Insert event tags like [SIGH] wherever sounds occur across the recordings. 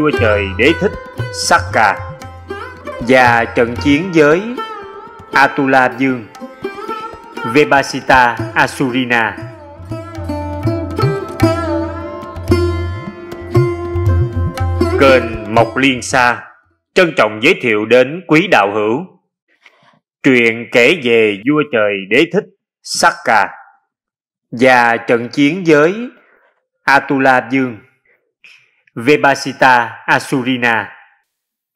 vua trời đế thích Sakka và trận chiến với Atula Dương, Vebasita Asurina. Kênh Mộc Liên Sa trân trọng giới thiệu đến quý đạo hữu. Truyện kể về vua trời đế thích Sakka và trận chiến với Atula Dương. Vebasita Asurina.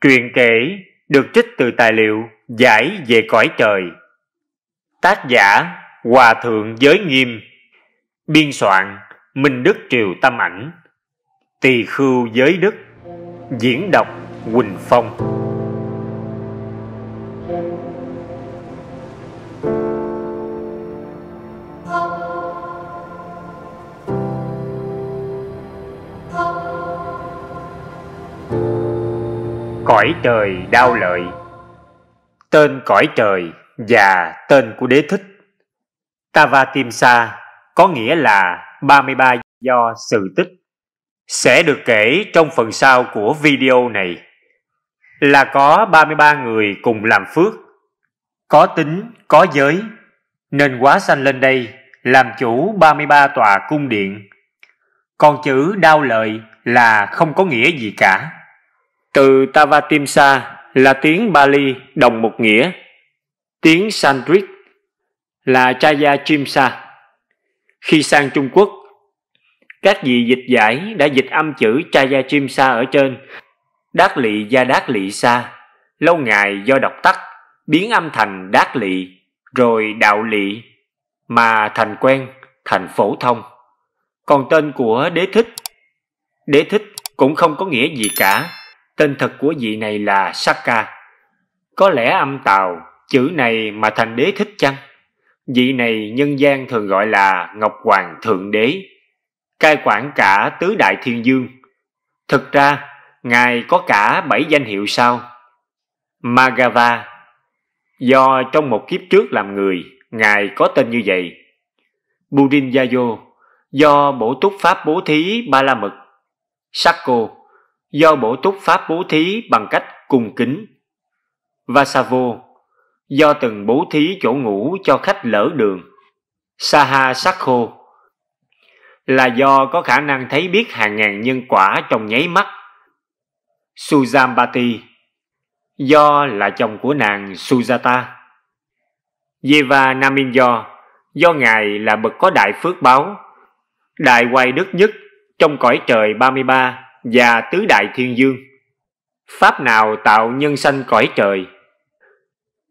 Truyện kể được trích từ tài liệu Giải về cõi trời. Tác giả Hòa Thượng Giới Nghiêm. Biên soạn Minh Đức Triều Tâm Ảnh. Tỳ Khưu Giới Đức. Diễn đọc Quỳnh Phong. Cõi trời đau lợi. Tên cõi trời và tên của đế thích. Tavatimsa có nghĩa là 33 do sự tích sẽ được kể trong phần sau của video này. Là có 33 người cùng làm phước có tính, có giới nên quá sanh lên đây làm chủ 33 tòa cung điện. Còn chữ đau lợi là không có nghĩa gì cả từ Tavatimsa là tiếng Bali đồng một nghĩa. Tiếng Sanskrit là Chaya Chimsa. Khi sang Trung Quốc, các vị dịch giải đã dịch âm chữ Chaya Chimsa ở trên Đát lị gia đát lị sa lâu ngày do đọc tắt biến âm thành đát lị rồi đạo lị mà thành quen thành phổ thông còn tên của đế thích đế thích cũng không có nghĩa gì cả Tên thật của vị này là Sakka. Có lẽ âm tàu, chữ này mà thành đế thích chăng? Vị này nhân gian thường gọi là Ngọc Hoàng Thượng Đế, cai quản cả tứ đại thiên dương. Thực ra, Ngài có cả bảy danh hiệu sau. Magava, do trong một kiếp trước làm người, Ngài có tên như vậy. Burinjayo, do bổ túc pháp bố thí ba la mật. Sakko, do bổ túc pháp bố thí bằng cách cung kính. Vasavo do từng bố thí chỗ ngủ cho khách lỡ đường. Saha Sakho là do có khả năng thấy biết hàng ngàn nhân quả trong nháy mắt. Sujambati do là chồng của nàng Sujata. Deva Naminjo do ngài là bậc có đại phước báo, đại quay đức nhất trong cõi trời 33 và tứ đại thiên dương. Pháp nào tạo nhân sanh cõi trời?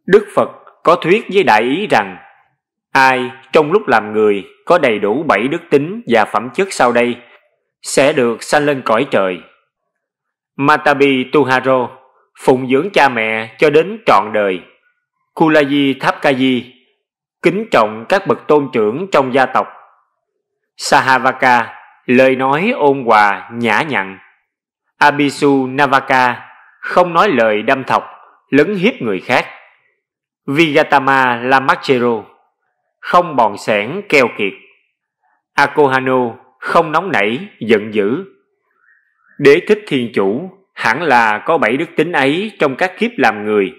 Đức Phật có thuyết với đại ý rằng, ai trong lúc làm người có đầy đủ bảy đức tính và phẩm chất sau đây sẽ được sanh lên cõi trời. Matabi Tuharo phụng dưỡng cha mẹ cho đến trọn đời. kulaji thapkaji kính trọng các bậc tôn trưởng trong gia tộc. Sahavaka lời nói ôn hòa nhã nhặn Abisu Navaka không nói lời đâm thọc, lấn hiếp người khác. Vigatama Lamachero không bòn sẻn keo kiệt. Akohano không nóng nảy, giận dữ. Đế thích thiên chủ hẳn là có bảy đức tính ấy trong các kiếp làm người,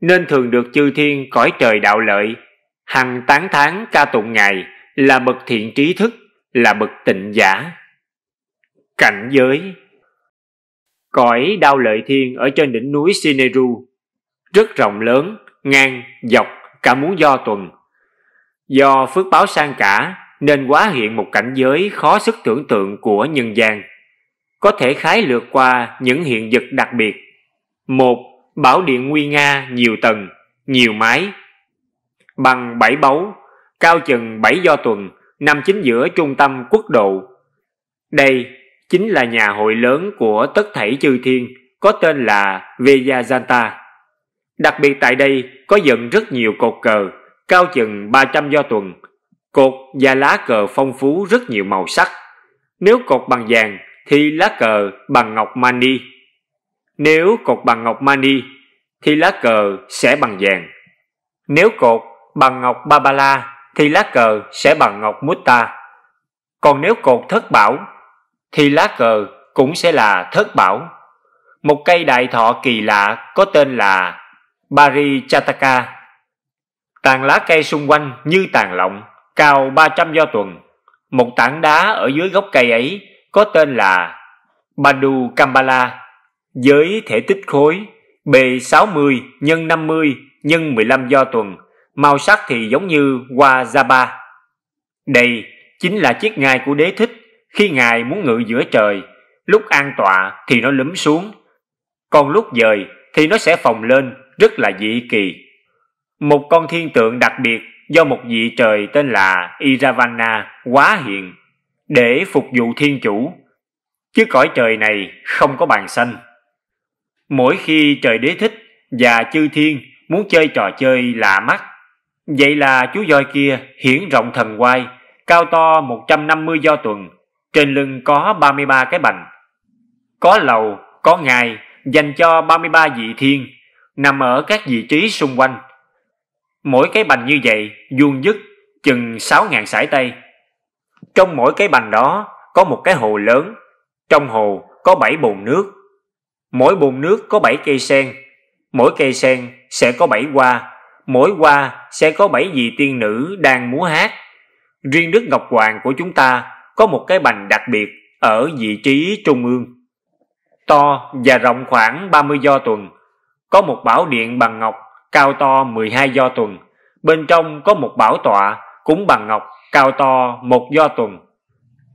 nên thường được chư thiên cõi trời đạo lợi, hằng tán thán ca tụng ngài là bậc thiện trí thức, là bậc tịnh giả. Cảnh giới Cõi đao lợi thiên ở trên đỉnh núi Sineru, rất rộng lớn, ngang, dọc, cả muốn do tuần. Do phước báo sang cả, nên quá hiện một cảnh giới khó sức tưởng tượng của nhân gian. Có thể khái lược qua những hiện vật đặc biệt. Một, bảo điện nguy nga nhiều tầng, nhiều mái, bằng bảy báu, cao chừng bảy do tuần, nằm chính giữa trung tâm quốc độ. Đây chính là nhà hội lớn của tất thảy chư thiên, có tên là Vejayanta. Đặc biệt tại đây có dựng rất nhiều cột cờ, cao chừng 300 do tuần. Cột và lá cờ phong phú rất nhiều màu sắc. Nếu cột bằng vàng thì lá cờ bằng ngọc mani. Nếu cột bằng ngọc mani thì lá cờ sẽ bằng vàng. Nếu cột bằng ngọc babala thì lá cờ sẽ bằng ngọc mutta. Còn nếu cột thất bảo thì lá cờ cũng sẽ là thất bảo. Một cây đại thọ kỳ lạ có tên là Parijataka. Tàn lá cây xung quanh như tàn lọng, cao 300 do tuần. Một tảng đá ở dưới gốc cây ấy có tên là Badu Kambala với thể tích khối B60 x 50 x 15 do tuần, màu sắc thì giống như hoa Java. Đây chính là chiếc ngai của đế thích khi ngài muốn ngự giữa trời, lúc an tọa thì nó lúm xuống, còn lúc dời thì nó sẽ phồng lên, rất là dị kỳ. Một con thiên tượng đặc biệt do một vị trời tên là Iravana quá hiện để phục vụ thiên chủ. Chứ cõi trời này không có bàn xanh. Mỗi khi trời đế thích và chư thiên muốn chơi trò chơi lạ mắt, vậy là chú voi kia hiển rộng thần quai, cao to 150 do tuần, trên lưng có 33 cái bành. Có lầu, có ngài dành cho 33 vị thiên, nằm ở các vị trí xung quanh. Mỗi cái bành như vậy vuông dứt chừng 6.000 sải tây. Trong mỗi cái bành đó có một cái hồ lớn, trong hồ có 7 bồn nước. Mỗi bồn nước có 7 cây sen, mỗi cây sen sẽ có 7 hoa, mỗi qua sẽ có bảy vị tiên nữ đang múa hát. Riêng Đức Ngọc Hoàng của chúng ta có một cái bành đặc biệt ở vị trí trung ương. To và rộng khoảng 30 do tuần. Có một bảo điện bằng ngọc cao to 12 do tuần. Bên trong có một bảo tọa cũng bằng ngọc cao to một do tuần.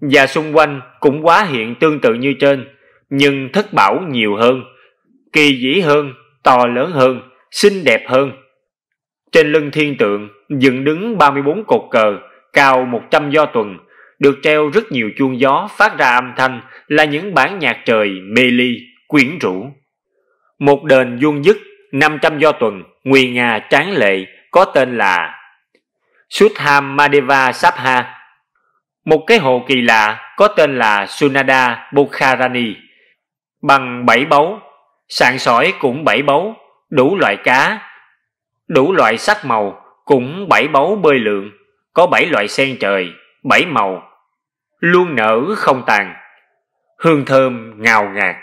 Và xung quanh cũng quá hiện tương tự như trên, nhưng thất bảo nhiều hơn, kỳ dĩ hơn, to lớn hơn, xinh đẹp hơn. Trên lưng thiên tượng dựng đứng 34 cột cờ cao 100 do tuần, được treo rất nhiều chuông gió phát ra âm thanh là những bản nhạc trời mê ly, quyến rũ. Một đền vuông dứt 500 do tuần, nguy nga tráng lệ, có tên là Sudham Madeva Sabha. Một cái hồ kỳ lạ có tên là Sunada Bukharani, bằng bảy báu, sạn sỏi cũng bảy báu, đủ loại cá, đủ loại sắc màu, cũng bảy báu bơi lượn, có bảy loại sen trời, bảy màu, luôn nở không tàn, hương thơm ngào ngạt.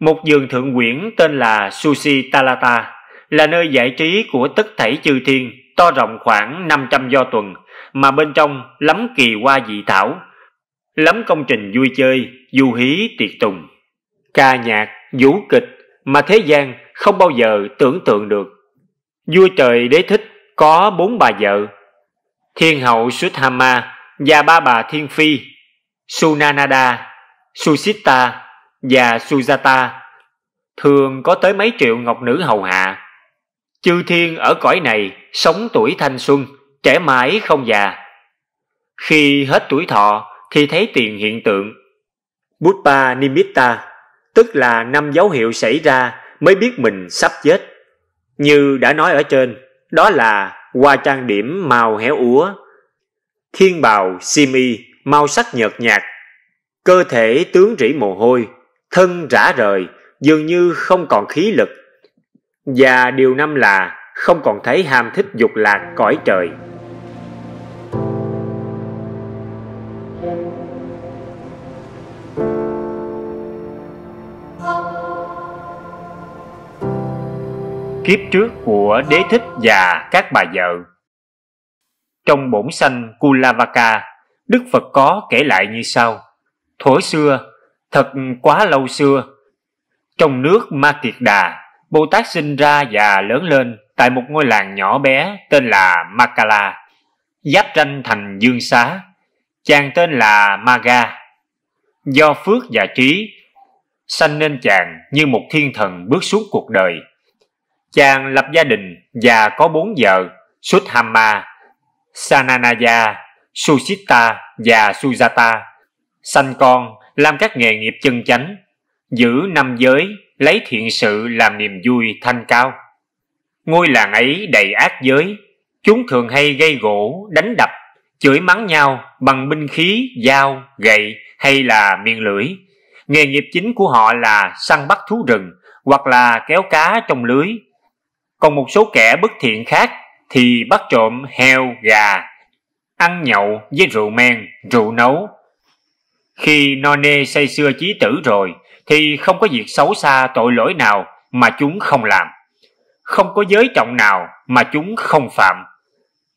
Một giường thượng quyển tên là Sushi Talata là nơi giải trí của tất thảy chư thiên to rộng khoảng 500 do tuần mà bên trong lắm kỳ hoa dị thảo, lắm công trình vui chơi, du hí tiệc tùng, ca nhạc, vũ kịch mà thế gian không bao giờ tưởng tượng được. Vua trời đế thích có bốn bà vợ, thiên hậu Suthama và ba bà thiên phi Sunanada, Susita và Sujata thường có tới mấy triệu ngọc nữ hầu hạ. Chư thiên ở cõi này sống tuổi thanh xuân, trẻ mãi không già. Khi hết tuổi thọ thì thấy tiền hiện tượng. Buddha Nimitta, tức là năm dấu hiệu xảy ra mới biết mình sắp chết. Như đã nói ở trên, đó là hoa trang điểm màu héo úa, thiên bào simi màu sắc nhợt nhạt, cơ thể tướng rỉ mồ hôi, thân rã rời, dường như không còn khí lực. Và điều năm là không còn thấy ham thích dục lạc cõi trời. Kiếp trước của đế thích và các bà vợ Trong bổn sanh Kulavaka Đức Phật có kể lại như sau. Thổi xưa, thật quá lâu xưa, trong nước Ma Kiệt Đà, Bồ Tát sinh ra và lớn lên tại một ngôi làng nhỏ bé tên là Makala, giáp ranh thành Dương Xá. Chàng tên là Maga. Do phước và trí, sanh nên chàng như một thiên thần bước suốt cuộc đời. Chàng lập gia đình và có bốn vợ, Sudhamma, Sananaya Sushita và Sujata sanh con làm các nghề nghiệp chân chánh giữ năm giới lấy thiện sự làm niềm vui thanh cao. Ngôi làng ấy đầy ác giới chúng thường hay gây gỗ đánh đập chửi mắng nhau bằng binh khí dao gậy hay là miệng lưỡi. Nghề nghiệp chính của họ là săn bắt thú rừng hoặc là kéo cá trong lưới còn một số kẻ bất thiện khác thì bắt trộm heo gà ăn nhậu với rượu men, rượu nấu. Khi no nê say xưa chí tử rồi, thì không có việc xấu xa tội lỗi nào mà chúng không làm. Không có giới trọng nào mà chúng không phạm.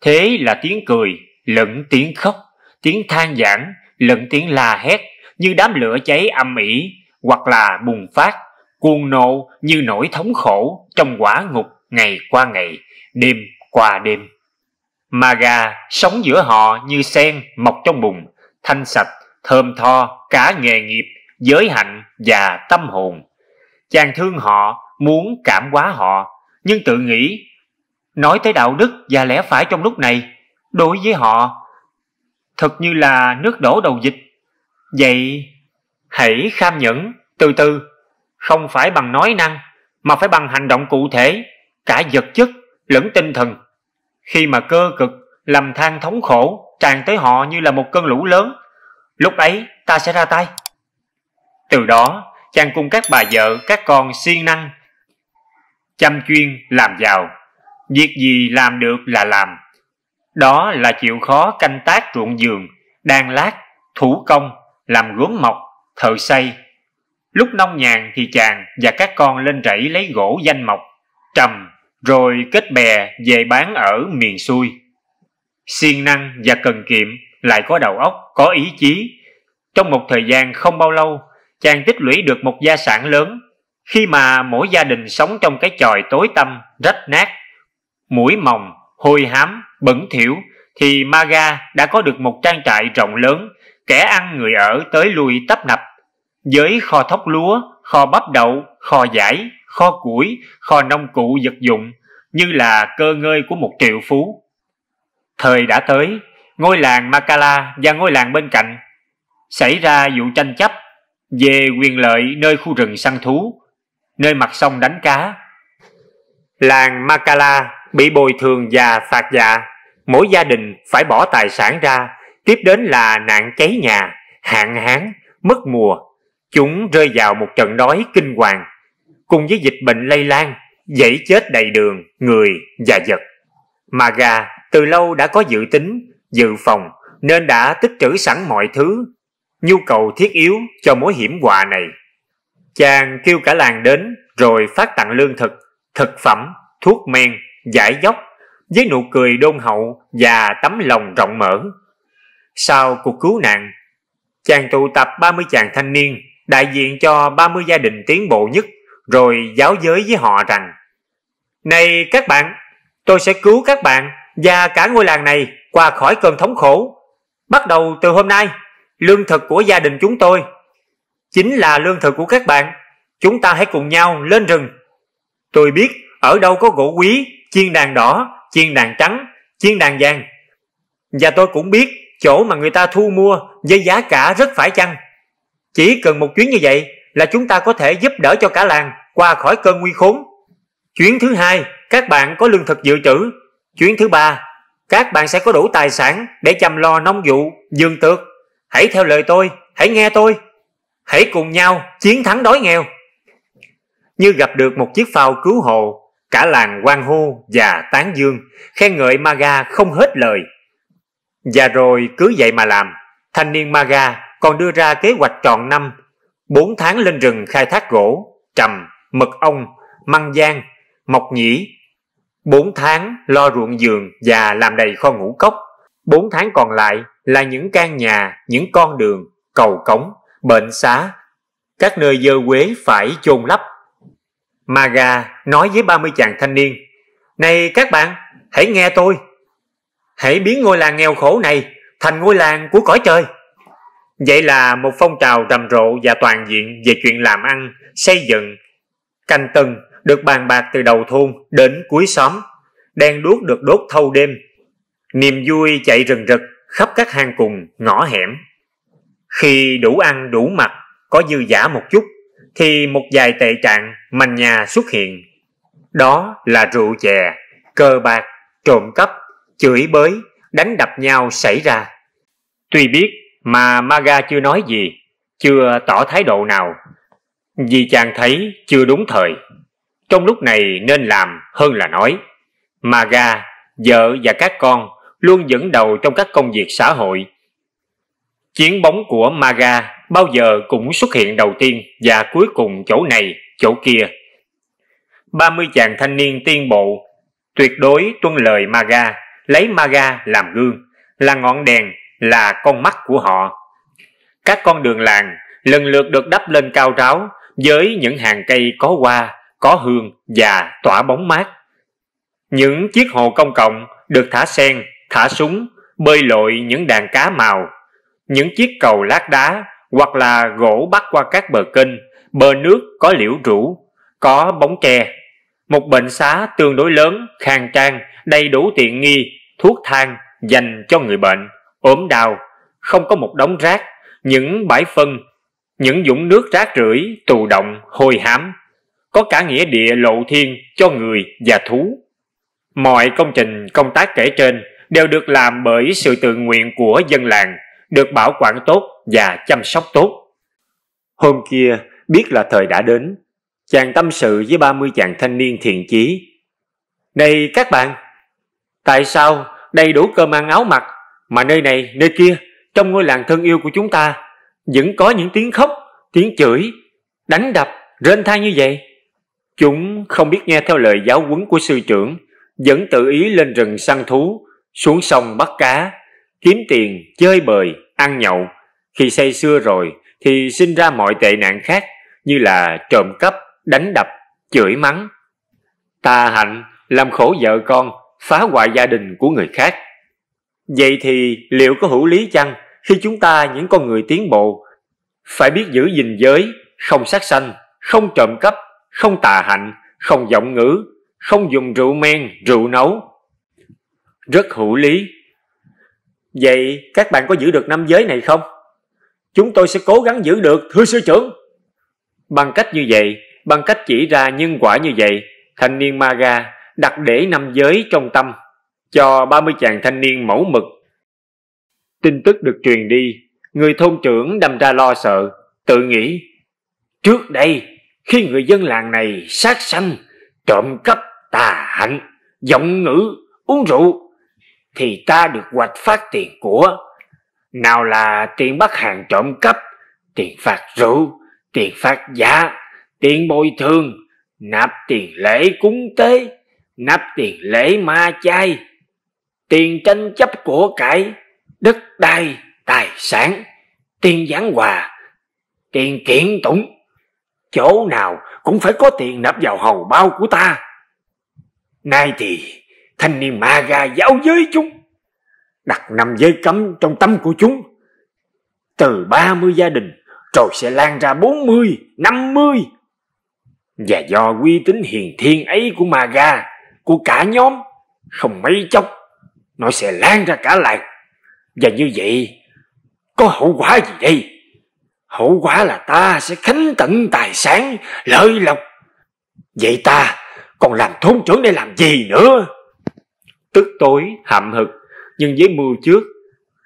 Thế là tiếng cười, lẫn tiếng khóc, tiếng than giảng, lẫn tiếng la hét như đám lửa cháy âm ỉ hoặc là bùng phát, cuồng nộ như nỗi thống khổ trong quả ngục ngày qua ngày, đêm qua đêm. Maga sống giữa họ như sen mọc trong bùn, thanh sạch, thơm tho, cả nghề nghiệp, giới hạnh và tâm hồn. Chàng thương họ, muốn cảm hóa họ, nhưng tự nghĩ, nói tới đạo đức và lẽ phải trong lúc này, đối với họ, thật như là nước đổ đầu dịch. Vậy, hãy kham nhẫn, từ từ, không phải bằng nói năng, mà phải bằng hành động cụ thể, cả vật chất lẫn tinh thần. Khi mà cơ cực, lầm than thống khổ tràn tới họ như là một cơn lũ lớn, lúc ấy ta sẽ ra tay. Từ đó, chàng cùng các bà vợ, các con siêng năng, chăm chuyên làm giàu. Việc gì làm được là làm. Đó là chịu khó canh tác ruộng giường, đan lát, thủ công, làm gốm mộc, thợ xây. Lúc nông nhàn thì chàng và các con lên rẫy lấy gỗ danh mộc, trầm, rồi kết bè về bán ở miền xuôi. Siêng năng và cần kiệm lại có đầu óc, có ý chí. Trong một thời gian không bao lâu, chàng tích lũy được một gia sản lớn. Khi mà mỗi gia đình sống trong cái chòi tối tăm, rách nát, mũi mồng, hôi hám, bẩn thỉu, thì Maga đã có được một trang trại rộng lớn, kẻ ăn người ở tới lui tấp nập, với kho thóc lúa, kho bắp đậu, kho giải, kho củi, kho nông cụ vật dụng, như là cơ ngơi của một triệu phú. Thời đã tới, ngôi làng Makala và ngôi làng bên cạnh xảy ra vụ tranh chấp về quyền lợi nơi khu rừng săn thú, nơi mặt sông đánh cá. Làng Makala bị bồi thường và phạt dạ, mỗi gia đình phải bỏ tài sản ra, tiếp đến là nạn cháy nhà, hạn hán, mất mùa. Chúng rơi vào một trận đói kinh hoàng, cùng với dịch bệnh lây lan, dãy chết đầy đường, người và vật. Maga từ lâu đã có dự tính, dự phòng nên đã tích trữ sẵn mọi thứ, nhu cầu thiết yếu cho mối hiểm họa này. Chàng kêu cả làng đến rồi phát tặng lương thực, thực phẩm, thuốc men, giải dốc với nụ cười đôn hậu và tấm lòng rộng mở. Sau cuộc cứu nạn, chàng tụ tập 30 chàng thanh niên đại diện cho 30 gia đình tiến bộ nhất rồi giáo giới với họ rằng Này các bạn, tôi sẽ cứu các bạn và cả ngôi làng này qua khỏi cơn thống khổ. Bắt đầu từ hôm nay, lương thực của gia đình chúng tôi chính là lương thực của các bạn. Chúng ta hãy cùng nhau lên rừng. Tôi biết ở đâu có gỗ quý, chiên đàn đỏ, chiên đàn trắng, chiên đàn vàng. Và tôi cũng biết chỗ mà người ta thu mua với giá cả rất phải chăng. Chỉ cần một chuyến như vậy là chúng ta có thể giúp đỡ cho cả làng qua khỏi cơn nguy khốn. Chuyến thứ hai, các bạn có lương thực dự trữ. Chuyến thứ ba, các bạn sẽ có đủ tài sản để chăm lo nông vụ, dương tược. Hãy theo lời tôi, hãy nghe tôi. Hãy cùng nhau chiến thắng đói nghèo. Như gặp được một chiếc phao cứu hộ, cả làng quan hô và tán dương, khen ngợi Maga không hết lời. Và rồi cứ vậy mà làm, thanh niên Maga còn đưa ra kế hoạch tròn năm, 4 tháng lên rừng khai thác gỗ, trầm, mật ong, măng giang, mộc nhĩ. 4 tháng lo ruộng giường và làm đầy kho ngũ cốc. 4 tháng còn lại là những căn nhà, những con đường, cầu cống, bệnh xá, các nơi dơ quế phải chôn lấp. Maga nói với 30 chàng thanh niên, Này các bạn, hãy nghe tôi. Hãy biến ngôi làng nghèo khổ này thành ngôi làng của cõi trời. Vậy là một phong trào rầm rộ và toàn diện về chuyện làm ăn, xây dựng, canh tân được bàn bạc từ đầu thôn đến cuối xóm, đèn đuốc được đốt thâu đêm. Niềm vui chạy rừng rực khắp các hang cùng, ngõ hẻm. Khi đủ ăn đủ mặc, có dư giả một chút, thì một vài tệ trạng manh nhà xuất hiện. Đó là rượu chè, cờ bạc, trộm cắp, chửi bới, đánh đập nhau xảy ra. Tuy biết mà Maga chưa nói gì, chưa tỏ thái độ nào, vì chàng thấy chưa đúng thời. Trong lúc này nên làm hơn là nói. Maga, vợ và các con luôn dẫn đầu trong các công việc xã hội. Chiến bóng của Maga bao giờ cũng xuất hiện đầu tiên và cuối cùng chỗ này, chỗ kia. 30 chàng thanh niên tiên bộ tuyệt đối tuân lời Maga, lấy Maga làm gương, là ngọn đèn, là con mắt của họ. Các con đường làng lần lượt được đắp lên cao ráo với những hàng cây có hoa, có hương và tỏa bóng mát. Những chiếc hồ công cộng được thả sen, thả súng, bơi lội những đàn cá màu, những chiếc cầu lát đá hoặc là gỗ bắt qua các bờ kênh, bờ nước có liễu rủ, có bóng tre. Một bệnh xá tương đối lớn, khang trang, đầy đủ tiện nghi, thuốc thang dành cho người bệnh, ốm đau, không có một đống rác, những bãi phân, những dũng nước rác rưởi, tù động, hôi hám. Có cả nghĩa địa lộ thiên cho người và thú. Mọi công trình công tác kể trên đều được làm bởi sự tự nguyện của dân làng, được bảo quản tốt và chăm sóc tốt. Hôm kia, biết là thời đã đến, chàng tâm sự với 30 chàng thanh niên thiện chí. Này các bạn, tại sao đầy đủ cơm ăn áo mặc mà nơi này, nơi kia, trong ngôi làng thân yêu của chúng ta vẫn có những tiếng khóc, tiếng chửi, đánh đập, rên than như vậy? Chúng không biết nghe theo lời giáo huấn của sư trưởng, vẫn tự ý lên rừng săn thú, xuống sông bắt cá, kiếm tiền, chơi bời, ăn nhậu. Khi say xưa rồi thì sinh ra mọi tệ nạn khác như là trộm cắp, đánh đập, chửi mắng. Tà hạnh làm khổ vợ con, phá hoại gia đình của người khác. Vậy thì liệu có hữu lý chăng khi chúng ta những con người tiến bộ phải biết giữ gìn giới, không sát sanh, không trộm cắp, không tà hạnh, không giọng ngữ, không dùng rượu men, rượu nấu. Rất hữu lý. Vậy các bạn có giữ được năm giới này không? Chúng tôi sẽ cố gắng giữ được, thưa sư trưởng. Bằng cách như vậy, bằng cách chỉ ra nhân quả như vậy, thanh niên Maga đặt để năm giới trong tâm, cho 30 chàng thanh niên mẫu mực. Tin tức được truyền đi, người thôn trưởng đâm ra lo sợ, tự nghĩ, trước đây, khi người dân làng này sát sanh, trộm cắp, tà hạnh, giọng ngữ, uống rượu, thì ta được hoạch phát tiền của. Nào là tiền bắt hàng trộm cắp, tiền phạt rượu, tiền phạt giá, tiền bồi thường, nạp tiền lễ cúng tế, nạp tiền lễ ma chay, tiền tranh chấp của cải, đất đai, tài sản, tiền giảng hòa, tiền kiện tụng. Chỗ nào cũng phải có tiền nạp vào hầu bao của ta. Nay thì thanh niên ma ga giáo giới chúng, đặt nằm giới cấm trong tâm của chúng. Từ 30 gia đình rồi sẽ lan ra 40, 50. Và do uy tín hiền thiên ấy của ma ga, của cả nhóm, không mấy chốc, nó sẽ lan ra cả làng. Và như vậy, có hậu quả gì đây? Hậu quả là ta sẽ khánh tận tài sản, lợi lộc. Vậy ta còn làm thôn trưởng để làm gì nữa? Tức tối, hậm hực, nhưng với mưu trước,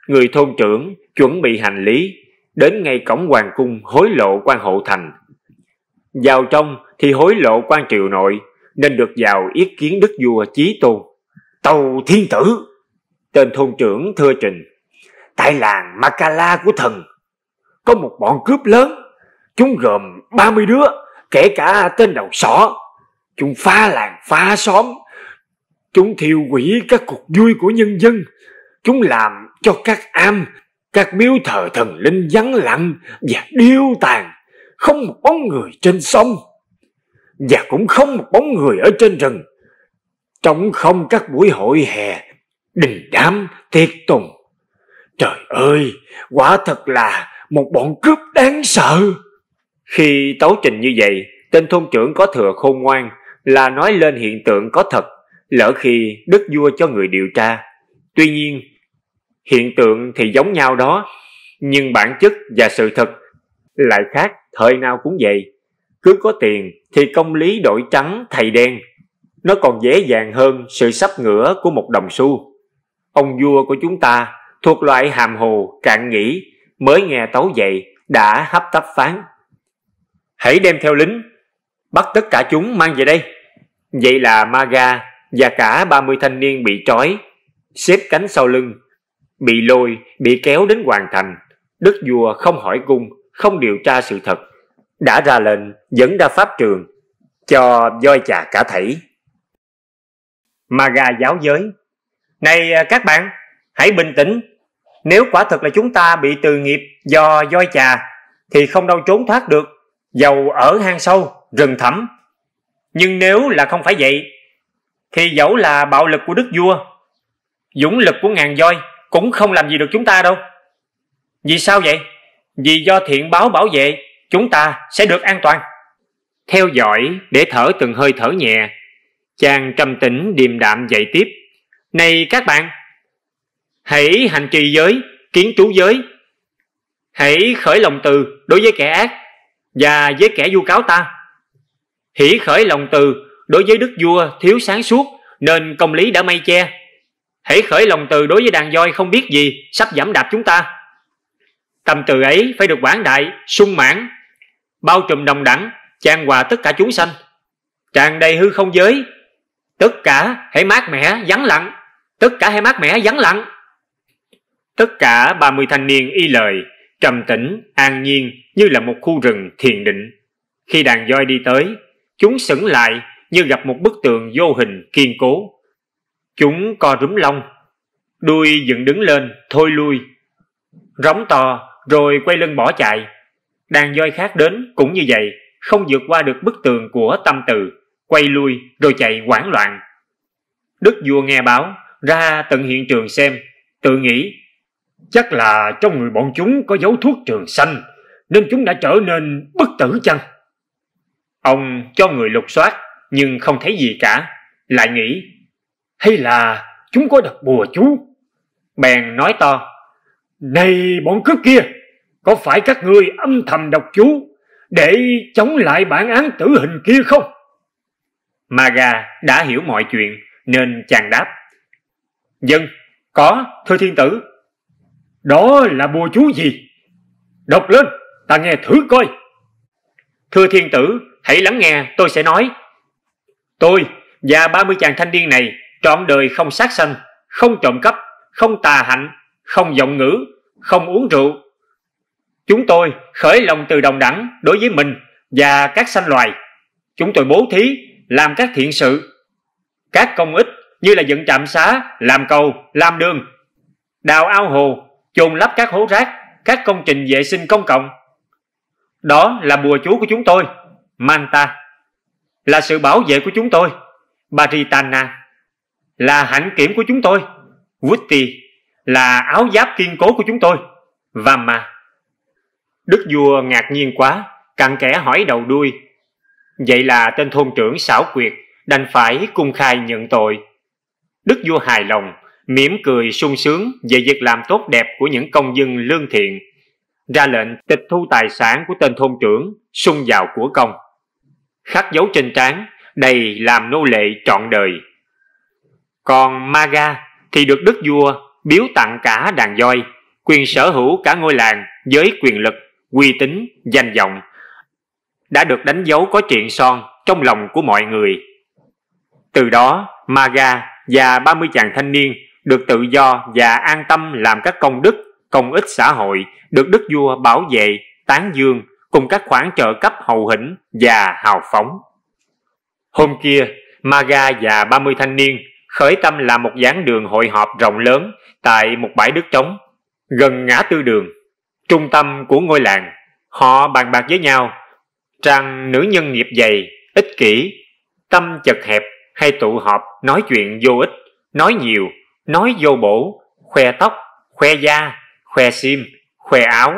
người thôn trưởng chuẩn bị hành lý, đến ngay cổng hoàng cung hối lộ quan hộ thành. Vào trong thì hối lộ quan triều nội, nên được vào ý kiến đức vua chí tôn. Tàu thiên tử, tên thôn trưởng thưa trình, tại làng Makala của thần, có một bọn cướp lớn, chúng gồm 30 đứa, kể cả tên đầu sỏ. Chúng phá làng phá xóm, chúng thiêu hủy các cuộc vui của nhân dân, chúng làm cho các am, các miếu thờ thần linh vắng lặng và điêu tàn, không một bóng người trên sông và cũng không một bóng người ở trên rừng. trong không các buổi hội hè, đình đám, tiệc tùng. Trời ơi, quả thật là một bọn cướp đáng sợ. Khi tấu trình như vậy, tên thôn trưởng có thừa khôn ngoan là nói lên hiện tượng có thật, lỡ khi đức vua cho người điều tra. Tuy nhiên, hiện tượng thì giống nhau đó, nhưng bản chất và sự thật lại khác thời nào cũng vậy. Cứ có tiền thì công lý đổi trắng thầy đen. Nó còn dễ dàng hơn sự sắp ngửa của một đồng xu. Ông vua của chúng ta thuộc loại hàm hồ, cạn nghĩ, mới nghe tấu dậy đã hấp tấp phán. Hãy đem theo lính, bắt tất cả chúng mang về đây. Vậy là Maga và cả 30 thanh niên bị trói, xếp cánh sau lưng, bị lôi, bị kéo đến hoàn thành, Đức vua không hỏi cung, không điều tra sự thật, đã ra lệnh dẫn ra pháp trường, cho voi chà cả thảy. Maga giáo giới này à, các bạn, hãy bình tĩnh. Nếu quả thật là chúng ta bị từ nghiệp do voi chà, thì không đâu trốn thoát được, dầu ở hang sâu, rừng thẳm. Nhưng nếu là không phải vậy, thì dẫu là bạo lực của đức vua, dũng lực của ngàn voi cũng không làm gì được chúng ta đâu. Vì sao vậy? Vì do thiện báo bảo vệ, chúng ta sẽ được an toàn. Theo dõi để thở từng hơi thở nhẹ, chàng trầm tĩnh điềm đạm dạy tiếp. Này các bạn, hãy hành trì giới, kiến trú giới. Hãy khởi lòng từ đối với kẻ ác và với kẻ vu cáo ta. Hỷ khởi lòng từ đối với đức vua thiếu sáng suốt nên công lý đã mây che. Hãy khởi lòng từ đối với đàn voi không biết gì sắp giảm đạp chúng ta Tâm từ ấy phải được quảng đại, sung mãn, bao trùm đồng đẳng, trang hòa tất cả chúng sanh. Tràn đầy hư không giới, tất cả hãy mát mẻ, vắng lặng, tất cả hãy mát mẻ, vắng lặng. Tất cả 30 thanh niên y lời, trầm tĩnh, an nhiên như là một khu rừng thiền định. Khi đàn voi đi tới, chúng sững lại như gặp một bức tường vô hình kiên cố. Chúng co rúm lông, đuôi dựng đứng lên, thôi lui. Rống to rồi quay lưng bỏ chạy. Đàn voi khác đến cũng như vậy, không vượt qua được bức tường của tâm từ, quay lui rồi chạy hoảng loạn. Đức vua nghe báo, ra tận hiện trường xem, tự nghĩ, chắc là trong người bọn chúng có dấu thuốc trường xanh, nên chúng đã trở nên bất tử chăng? Ông cho người lục soát, nhưng không thấy gì cả, lại nghĩ, hay là chúng có đặt bùa chú? Bèn nói to, này bọn cướp kia, có phải các ngươi âm thầm độc chú để chống lại bản án tử hình kia không? Maga đã hiểu mọi chuyện nên chàng đáp. Dân, có, thưa thiên tử. Đó là bùa chú gì? Đọc lên, ta nghe thử coi. Thưa thiên tử, hãy lắng nghe, tôi sẽ nói. Tôi và ba mươi chàng thanh niên này trọn đời không sát sanh, không trộm cắp, không tà hạnh, không giọng ngữ, không uống rượu. Chúng tôi khởi lòng từ đồng đẳng đối với mình và các sanh loài. Chúng tôi bố thí, làm các thiện sự. Các công ích như là dựng trạm xá, làm cầu, làm đường, đào ao hồ, chôn lấp các hố rác, các công trình vệ sinh công cộng. Đó là bùa chú của chúng tôi, Manta, là sự bảo vệ của chúng tôi, Baritana, là hạnh kiểm của chúng tôi, Vutti, là áo giáp kiên cố của chúng tôi và mà đức vua ngạc nhiên quá cặn kẽ hỏi đầu đuôi. Vậy là tên thôn trưởng xảo quyệt đành phải cung khai nhận tội đức vua hài lòng mỉm cười sung sướng về việc làm tốt đẹp của những công dân lương thiện ra lệnh tịch thu tài sản của tên thôn trưởng sung vào của công khắc dấu trên trán đầy làm nô lệ trọn đời còn maga thì được đức vua biếu tặng cả đàn voi, quyền sở hữu cả ngôi làng với quyền lực, uy tín, danh vọng, đã được đánh dấu có chuyện son trong lòng của mọi người. Từ đó, Maga và 30 chàng thanh niên được tự do và an tâm làm các công đức, công ích xã hội, được đức vua bảo vệ, tán dương cùng các khoản trợ cấp hậu hĩnh và hào phóng. Hôm kia, Maga và 30 thanh niên khởi tâm làm một giảng đường hội họp rộng lớn tại một bãi đất trống, gần ngã tư đường, trung tâm của ngôi làng. Họ bàn bạc với nhau rằng nữ nhân nghiệp dày, ích kỷ, tâm chật hẹp hay tụ họp nói chuyện vô ích, nói nhiều, nói vô bổ, khoe tóc, khoe da, khoe sim, khoe áo,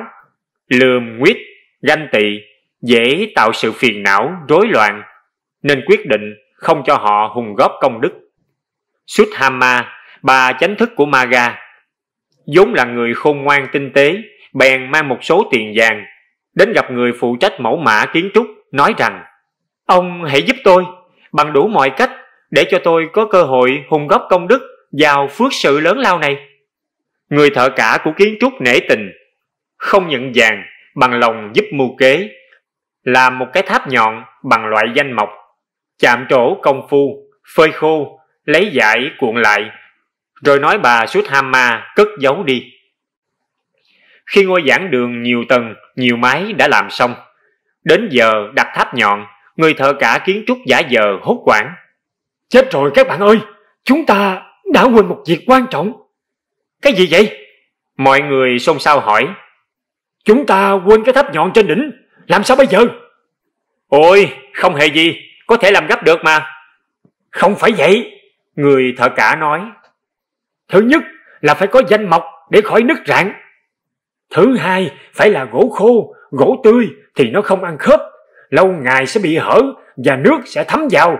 lườm nguyết, ganh tị, dễ tạo sự phiền não, rối loạn, nên quyết định không cho họ hùng góp công đức. Sudhama, bà chánh thức của Maga, vốn là người khôn ngoan tinh tế, bèn mang một số tiền vàng, đến gặp người phụ trách mẫu mã kiến trúc, nói rằng Ông hãy giúp tôi, bằng đủ mọi cách, để cho tôi có cơ hội hùng góp công đức vào phước sự lớn lao này. Người thợ cả của kiến trúc nể tình, không nhận vàng bằng lòng giúp mưu kế, làm một cái tháp nhọn bằng loại danh mộc, chạm trổ công phu, phơi khô, lấy giải cuộn lại, rồi nói bà Sút ma cất giấu đi. khi ngôi giảng đường nhiều tầng, nhiều mái đã làm xong. Đến giờ đặt tháp nhọn, người thợ cả kiến trúc giả giờ hốt quảng. Chết rồi các bạn ơi, chúng ta đã quên một việc quan trọng. Cái gì vậy? Mọi người xôn xao hỏi. Chúng ta quên cái tháp nhọn trên đỉnh, làm sao bây giờ? Ôi, không hề gì, có thể làm gấp được mà. Không phải vậy, người thợ cả nói. Thứ nhất là phải có danh mộc để khỏi nứt rạn. Thứ hai phải là gỗ khô, gỗ tươi thì nó không ăn khớp, lâu ngày sẽ bị hở và nước sẽ thấm vào.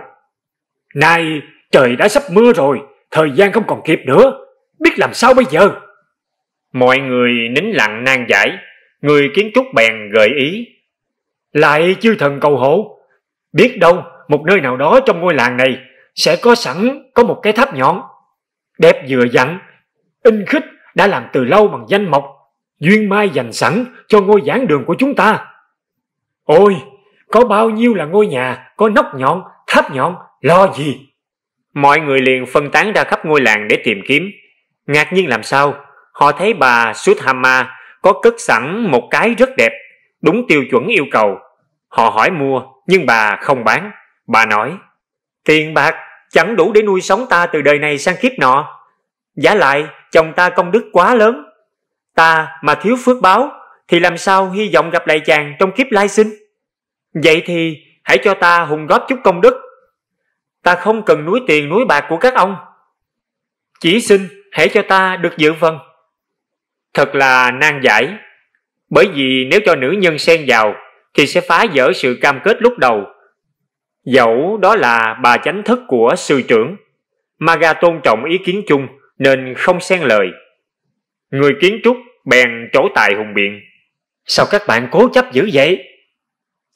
Nay trời đã sắp mưa rồi, thời gian không còn kịp nữa, biết làm sao bây giờ? Mọi người nín lặng nan giải, người kiến trúc bèn gợi ý. Lại chư thần cầu hộ, biết đâu một nơi nào đó trong ngôi làng này sẽ có sẵn có một cái tháp nhọn, đẹp vừa dặn, in khích đã làm từ lâu bằng danh mộc, duyên mai dành sẵn cho ngôi giảng đường của chúng ta. Ôi, có bao nhiêu là ngôi nhà có nóc nhọn, tháp nhọn, lo gì? Mọi người liền phân tán ra khắp ngôi làng để tìm kiếm. Ngạc nhiên làm sao, họ thấy bà Suthama có cất sẵn một cái rất đẹp, đúng tiêu chuẩn yêu cầu. Họ hỏi mua, nhưng bà không bán. Bà nói, tiền bạc chẳng đủ để nuôi sống ta từ đời này sang kiếp nọ. Giả lại, chồng ta công đức quá lớn. Ta mà thiếu phước báo, thì làm sao hy vọng gặp lại chàng trong kiếp lai sinh? Vậy thì hãy cho ta hùng góp chút công đức. Ta không cần núi tiền núi bạc của các ông. Chỉ xin hãy cho ta được dự phần. Thật là nan giải, bởi vì nếu cho nữ nhân xen vào thì sẽ phá vỡ sự cam kết lúc đầu. Dẫu đó là bà chánh thức của sư trưởng, Maga tôn trọng ý kiến chung nên không xen lời. Người kiến trúc bèn trổ tài hùng biện. Sao các bạn cố chấp dữ vậy?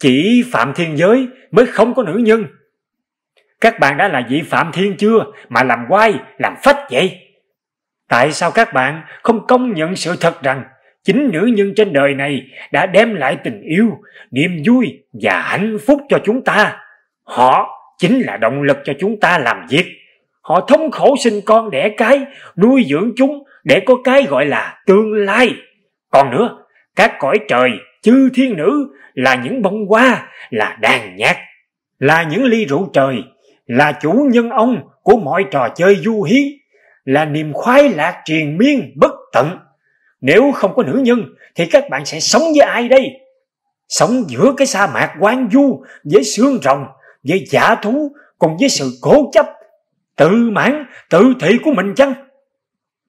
Chỉ Phạm Thiên Giới mới không có nữ nhân. Các bạn đã là vị Phạm Thiên chưa mà làm quay, làm phách vậy? Tại sao các bạn không công nhận sự thật rằng chính nữ nhân trên đời này đã đem lại tình yêu, niềm vui và hạnh phúc cho chúng ta? Họ chính là động lực cho chúng ta làm việc. Họ thống khổ sinh con đẻ cái, nuôi dưỡng chúng để có cái gọi là tương lai. Còn nữa, các cõi trời, chư thiên nữ là những bông hoa, là đàn nhạc, là những ly rượu trời, là chủ nhân ông của mọi trò chơi du hí, là niềm khoái lạc triền miên bất tận. Nếu không có nữ nhân thì các bạn sẽ sống với ai đây? Sống giữa cái sa mạc quang du với xương rồng, với giả thú cùng với sự cố chấp, tự mãn, tự thị của mình chăng?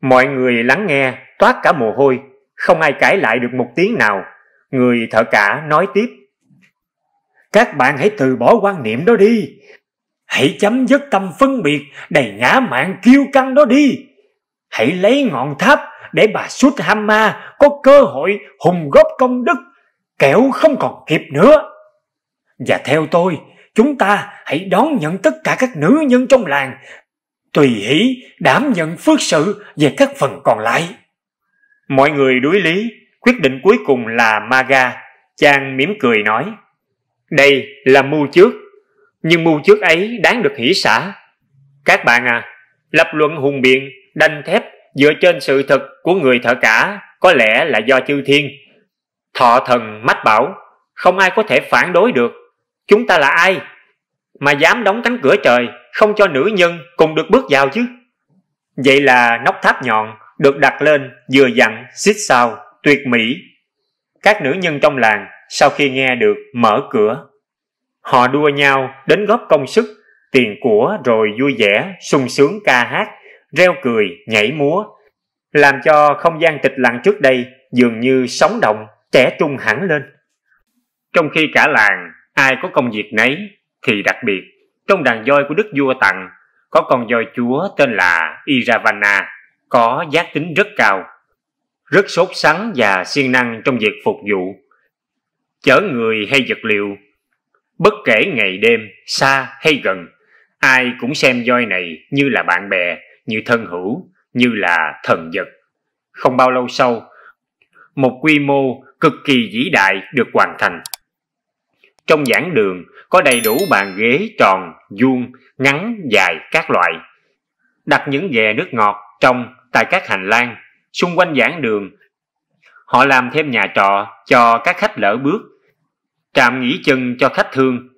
Mọi người lắng nghe, toát cả mồ hôi, không ai cãi lại được một tiếng nào. Người thợ cả nói tiếp. Các bạn hãy từ bỏ quan niệm đó đi. Hãy chấm dứt tâm phân biệt đầy ngã mạn kiêu căng đó đi. Hãy lấy ngọn tháp để bà Sút Hamma có cơ hội hùng góp công đức, kẻo không còn kịp nữa. Và theo tôi, chúng ta hãy đón nhận tất cả các nữ nhân trong làng, tùy hỷ đảm nhận phước sự về các phần còn lại. Mọi người đối lý, quyết định cuối cùng là Maga. Chàng mỉm cười nói, đây là mưu trước, nhưng mưu trước ấy đáng được hỷ xả. Các bạn à, lập luận hùng biện, đanh thép dựa trên sự thật của người thợ cả có lẽ là do chư thiên. Thọ thần mách bảo, không ai có thể phản đối được. Chúng ta là ai? Mà dám đóng cánh cửa trời, không cho nữ nhân cùng được bước vào chứ? Vậy là nóc tháp nhọn được đặt lên vừa dặn, xích sao, tuyệt mỹ. Các nữ nhân trong làng sau khi nghe được mở cửa. Họ đua nhau đến góp công sức, tiền của rồi vui vẻ, sung sướng ca hát, reo cười, nhảy múa, làm cho không gian tịch lặng trước đây dường như sống động, trẻ trung hẳn lên. Trong khi cả làng ai có công việc nấy thì đặc biệt trong đàn voi của đức vua tặng có con voi chúa tên là Iravana có giác tính rất cao rất sốt sắng và siêng năng trong việc phục vụ chở người hay vật liệu bất kể ngày đêm xa hay gần ai cũng xem voi này như là bạn bè như thân hữu như là thần vật. Không bao lâu sau một quy mô cực kỳ vĩ đại được hoàn thành. Trong giảng đường có đầy đủ bàn ghế tròn vuông ngắn dài các loại. Đặt những ghè nước ngọt trong tại các hành lang. Xung quanh giảng đường Họ làm thêm nhà trọ cho các khách lỡ bước, trạm nghỉ chân cho khách thương,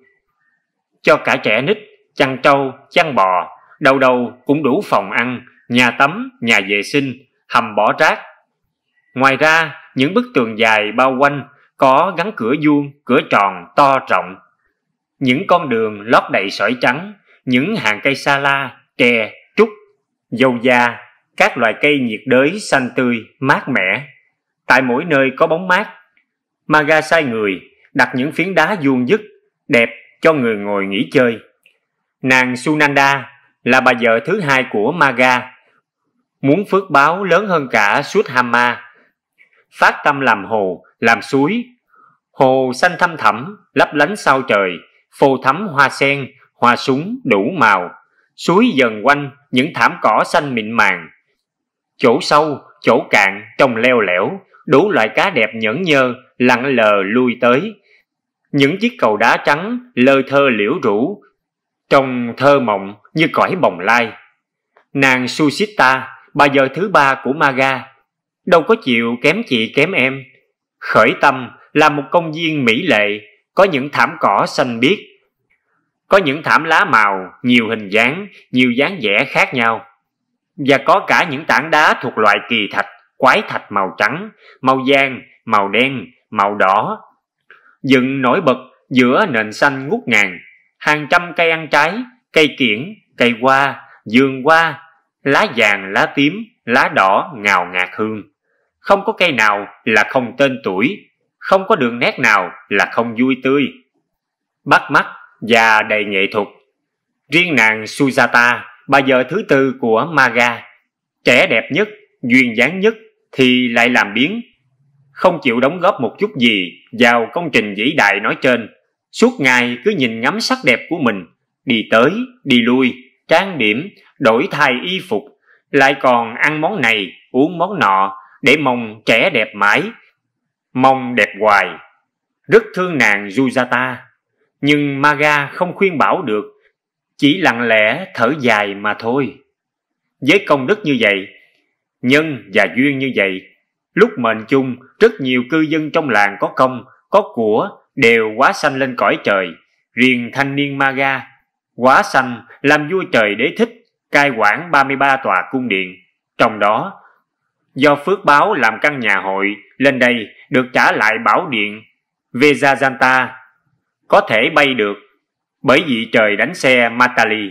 cho cả trẻ nít, chăn trâu, chăn bò, đầu đầu cũng đủ phòng ăn, nhà tắm, nhà vệ sinh, hầm bỏ rác. Ngoài ra, những bức tường dài bao quanh có gắn cửa vuông, cửa tròn to rộng. Những con đường lót đầy sỏi trắng, những hàng cây sa la, tre, trúc, dâu da, các loài cây nhiệt đới xanh tươi, mát mẻ. Tại mỗi nơi có bóng mát, Maga sai người đặt những phiến đá vuông dứt, đẹp cho người ngồi nghỉ chơi. Nàng Sunanda là bà vợ thứ hai của Maga, muốn phước báo lớn hơn cả Sudhama, phát tâm làm hồ, làm suối. Hồ xanh thăm thẳm, lấp lánh sao trời, phô thắm hoa sen, hoa súng đủ màu, suối dần quanh những thảm cỏ xanh mịn màng. Chỗ sâu, chỗ cạn, trông leo lẻo, đủ loại cá đẹp nhẫn nhơ, lặng lờ lui tới. Những chiếc cầu đá trắng lơ thơ liễu rũ, trông thơ mộng như cõi bồng lai. Nàng Susita, bà vợ thứ ba của Maga, đâu có chịu kém chị kém em. Khởi tâm là một công viên mỹ lệ, có những thảm cỏ xanh biếc, có những thảm lá màu, nhiều hình dáng, nhiều dáng vẻ khác nhau. Và có cả những tảng đá thuộc loại kỳ thạch, quái thạch màu trắng, màu vàng, màu đen, màu đỏ. Dựng nổi bật giữa nền xanh ngút ngàn, hàng trăm cây ăn trái, cây kiển, cây hoa, dương hoa, lá vàng, lá tím, lá đỏ ngào ngạt hương. Không có cây nào là không tên tuổi, không có đường nét nào là không vui tươi. Bắt mắt và đầy nghệ thuật. Riêng nàng Sujata, bà vợ thứ tư của Maga, trẻ đẹp nhất, duyên dáng nhất thì lại làm biến, không chịu đóng góp một chút gì vào công trình vĩ đại nói trên, suốt ngày cứ nhìn ngắm sắc đẹp của mình, đi tới, đi lui, trang điểm, đổi thay y phục, lại còn ăn món này, uống món nọ để mong trẻ đẹp mãi, mong đẹp hoài. Rất thương nàng Yuzata, nhưng Maga không khuyên bảo được, chỉ lặng lẽ thở dài mà thôi. Với công đức như vậy, nhân và duyên như vậy, lúc mệnh chung, rất nhiều cư dân trong làng có công, có của đều quá sanh lên cõi trời, riêng thanh niên Maga, quá sanh làm vua trời đế thích, cai quản 33 tòa cung điện, trong đó do phước báo làm căn nhà hội lên đây được trả lại bảo điện Vejayanta có thể bay được bởi vì trời đánh xe Matali.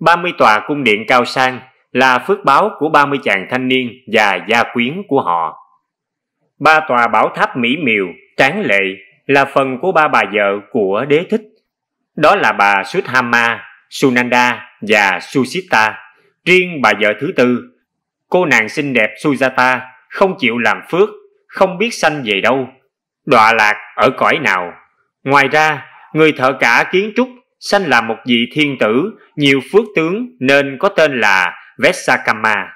30 tòa cung điện cao sang là phước báo của 30 chàng thanh niên và gia quyến của họ. Ba tòa bảo tháp mỹ miều, tráng lệ là phần của ba bà vợ của đế thích. Đó là bà Sudhama, Sunanda và Susita. Riêng bà vợ thứ tư, cô nàng xinh đẹp Sujata không chịu làm phước, không biết sanh về đâu, đọa lạc ở cõi nào. Ngoài ra, người thợ cả kiến trúc sanh là một vị thiên tử nhiều phước tướng nên có tên là Vesakama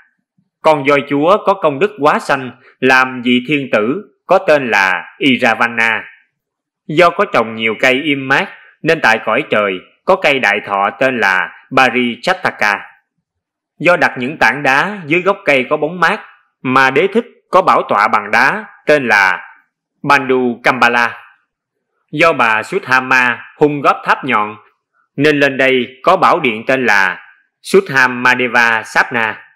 con voi chúa có công đức quá sanh, làm vị thiên tử, có tên là Iravana. Do có trồng nhiều cây im mát, nên tại cõi trời, có cây đại thọ tên là Parichataka. Do đặt những tảng đá dưới gốc cây có bóng mát, mà đế thích có bảo tọa bằng đá tên là Bandu Kambala. Do bà Sudhama hung góp tháp nhọn, nên lên đây có bảo điện tên là suthamadeva Sapna.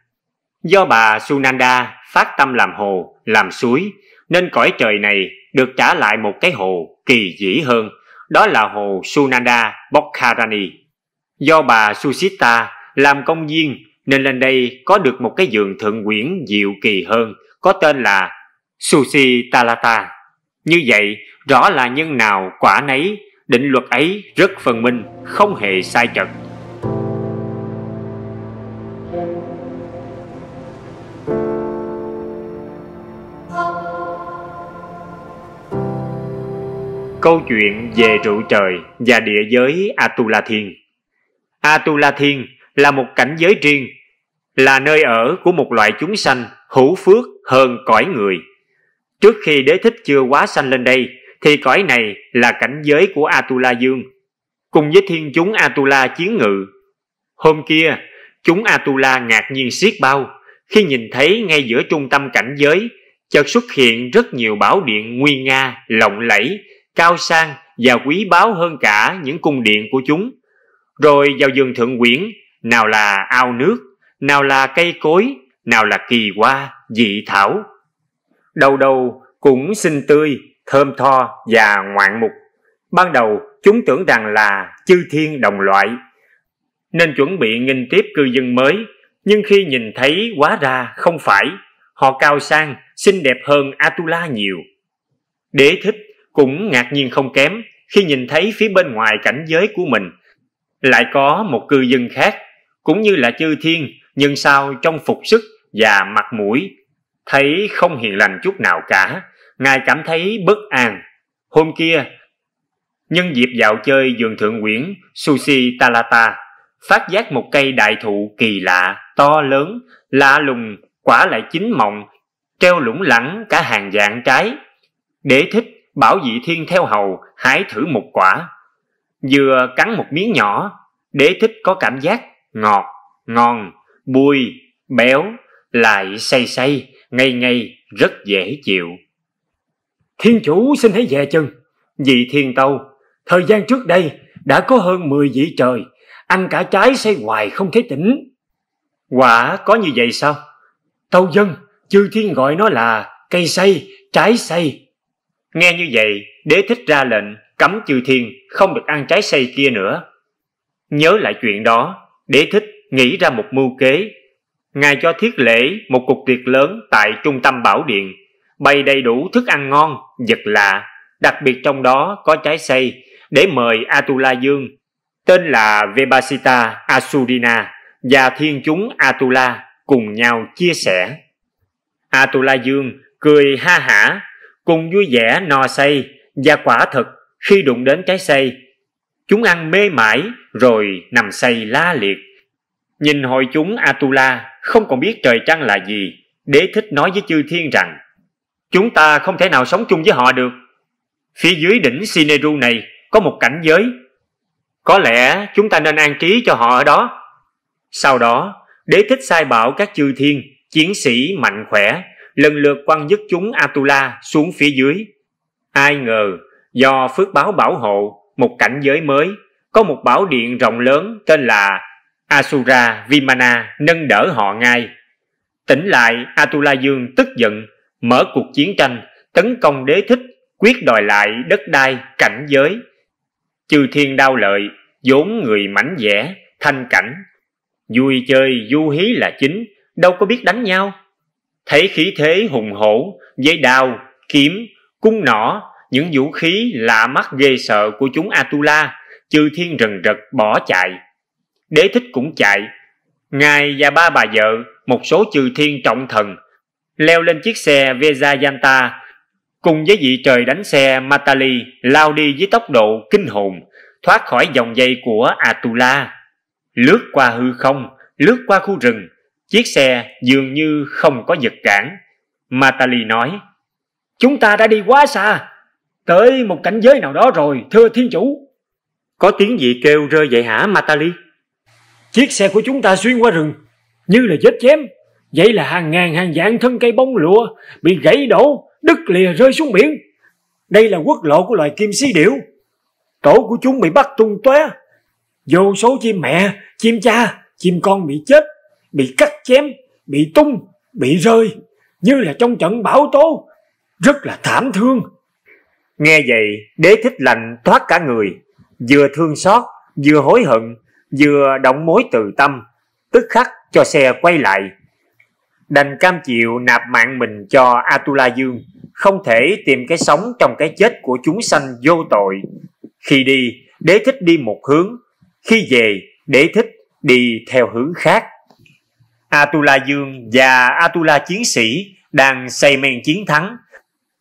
Do bà Sunanda phát tâm làm hồ, làm suối nên cõi trời này được trả lại một cái hồ kỳ dĩ hơn, đó là hồ Sunanda Bokharani. Do bà Susita làm công viên nên lên đây có được một cái giường thượng quyển diệu kỳ hơn, có tên là Susi Talata. Như vậy, rõ là nhân nào quả nấy, định luật ấy rất phân minh, không hề sai trật. Câu chuyện về rượu trời và địa giới Atula Thiên Atula Thiên là một cảnh giới riêng, là nơi ở của một loại chúng sanh hữu phước hơn cõi người. Trước khi đế thích chưa quá sanh lên đây, thì cõi này là cảnh giới của Atula Dương, cùng với thiên chúng Atula chiến ngự. Hôm kia, chúng Atula ngạc nhiên xiết bao khi nhìn thấy ngay giữa trung tâm cảnh giới chợt xuất hiện rất nhiều bảo điện nguy nga, lộng lẫy, cao sang và quý báu hơn cả những cung điện của chúng. Rồi vào vườn thượng quyển, nào là ao nước, nào là cây cối, nào là kỳ hoa, dị thảo. Đầu đầu cũng xinh tươi, thơm tho và ngoạn mục. Ban đầu chúng tưởng rằng là chư thiên đồng loại, nên chuẩn bị nghinh tiếp cư dân mới, nhưng khi nhìn thấy quá ra không phải, họ cao sang, xinh đẹp hơn Atula nhiều. Đế thích cũng ngạc nhiên không kém khi nhìn thấy phía bên ngoài cảnh giới của mình. Lại có một cư dân khác, cũng như là chư thiên, nhưng sao trong phục sức và mặt mũi, thấy không hiền lành chút nào cả. Ngài cảm thấy bất an. Hôm kia, nhân dịp dạo chơi vườn thượng quyển sushi talata, phát giác một cây đại thụ kỳ lạ, to lớn, lạ lùng, quả lại chín mọng, treo lủng lẳng cả hàng dạng trái. Để thích bảo dị thiên theo hầu, hái thử một quả. Vừa cắn một miếng nhỏ, đế thích có cảm giác ngọt, ngon, bùi, béo, lại say say, ngây ngây, rất dễ chịu. Thiên chủ xin hãy về chân dị thiên tâu. Thời gian trước đây đã có hơn 10 vị trời ăn cả trái say hoài không thấy tỉnh. Quả có như vậy sao? Tâu dân, chư thiên gọi nó là cây say, trái say nghe như vậy, đế thích ra lệnh, cấm chư thiên, không được ăn trái xây kia nữa. Nhớ lại chuyện đó, đế thích nghĩ ra một mưu kế. Ngài cho thiết lễ một cuộc tiệc lớn tại trung tâm bảo điện, bày đầy đủ thức ăn ngon, vật lạ, đặc biệt trong đó có trái xây để mời atula dương, tên là vebasita asurina và thiên chúng atula cùng nhau chia sẻ. Atula dương cười ha hả cùng vui vẻ no say và quả thực khi đụng đến trái xây chúng ăn mê mải rồi nằm say la liệt. Nhìn hội chúng atula không còn biết trời trăng là gì, đế thích nói với chư thiên rằng, chúng ta không thể nào sống chung với họ được. Phía dưới đỉnh sineru này có một cảnh giới. Có lẽ chúng ta nên an trí cho họ ở đó. Sau đó, đế thích sai bảo các chư thiên, chiến sĩ mạnh khỏe lần lượt quăng dứt chúng atula xuống phía dưới ai ngờ do phước báo bảo hộ một cảnh giới mới có một bảo điện rộng lớn tên là Asura Vimana nâng đỡ họ ngay. Tỉnh lại Atula Dương tức giận, mở cuộc chiến tranh, tấn công đế thích, quyết đòi lại đất đai, cảnh giới. Chư thiên đau lợi, vốn người mảnh vẽ, thanh cảnh. Vui chơi, du hí là chính, đâu có biết đánh nhau. Thấy khí thế hùng hổ, với đao, kiếm, cung nỏ, những vũ khí lạ mắt ghê sợ của chúng Atula, chư thiên rần rật bỏ chạy. Đế thích cũng chạy. Ngài và ba bà vợ một số chư thiên trọng thần leo lên chiếc xe Vejayanta cùng với vị trời đánh xe Matali lao đi với tốc độ kinh hồn thoát khỏi dòng dây của Atula. Lướt qua hư không lướt qua khu rừng chiếc xe dường như không có vật cản. Matali nói, chúng ta đã đi quá xa, tới một cảnh giới nào đó rồi, thưa thiên chủ. Có tiếng gì kêu rơi vậy hả, Matali? Chiếc xe của chúng ta xuyên qua rừng, Như là vết chém. Vậy là hàng ngàn hàng vạn thân cây bông lụa Bị gãy đổ, Đứt lìa rơi xuống biển. Đây là quốc lộ của loài kim si điểu. Tổ của chúng bị bắt tung tóe. Vô số chim mẹ, Chim cha, Chim con bị chết. Bị cắt chém Bị tung Bị rơi Như là trong trận bão tố Rất là thảm thương Nghe vậy đế thích lạnh thoát cả người Vừa thương xót Vừa hối hận vừa động mối từ tâm, tức khắc cho xe quay lại. Đành cam chịu nạp mạng mình cho Atula Dương, không thể tìm cái sống trong cái chết của chúng sanh vô tội. Khi đi, đế thích đi một hướng, khi về, đế thích đi theo hướng khác. Atula Dương và Atula chiến sĩ đang say men chiến thắng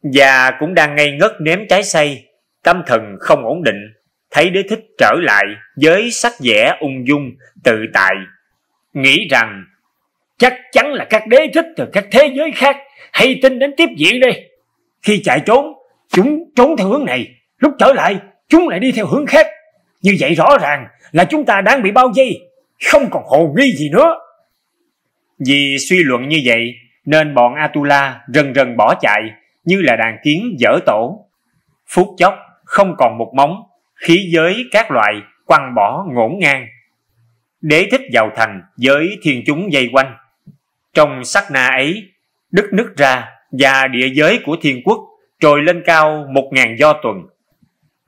và cũng đang ngây ngất nếm trái say, tâm thần không ổn định thấy đế thích trở lại với sắc vẻ ung dung, tự tại. Nghĩ rằng chắc chắn là các đế thích từ các thế giới khác hay tin đến tiếp diện đây. Khi chạy trốn, chúng trốn theo hướng này, lúc trở lại, chúng lại đi theo hướng khác. Như vậy rõ ràng là chúng ta đang bị bao vây, không còn hồ nghi gì nữa. Vì suy luận như vậy, nên bọn Atula rần rần bỏ chạy như là đàn kiến dở tổ. Phút chốc không còn một móng, khí giới các loại quăng bỏ ngổn ngang. Đế thích vào thành với thiên chúng dây quanh. Trong sắc na ấy, đất nứt ra và địa giới của thiên quốc trồi lên cao một ngàn do tuần.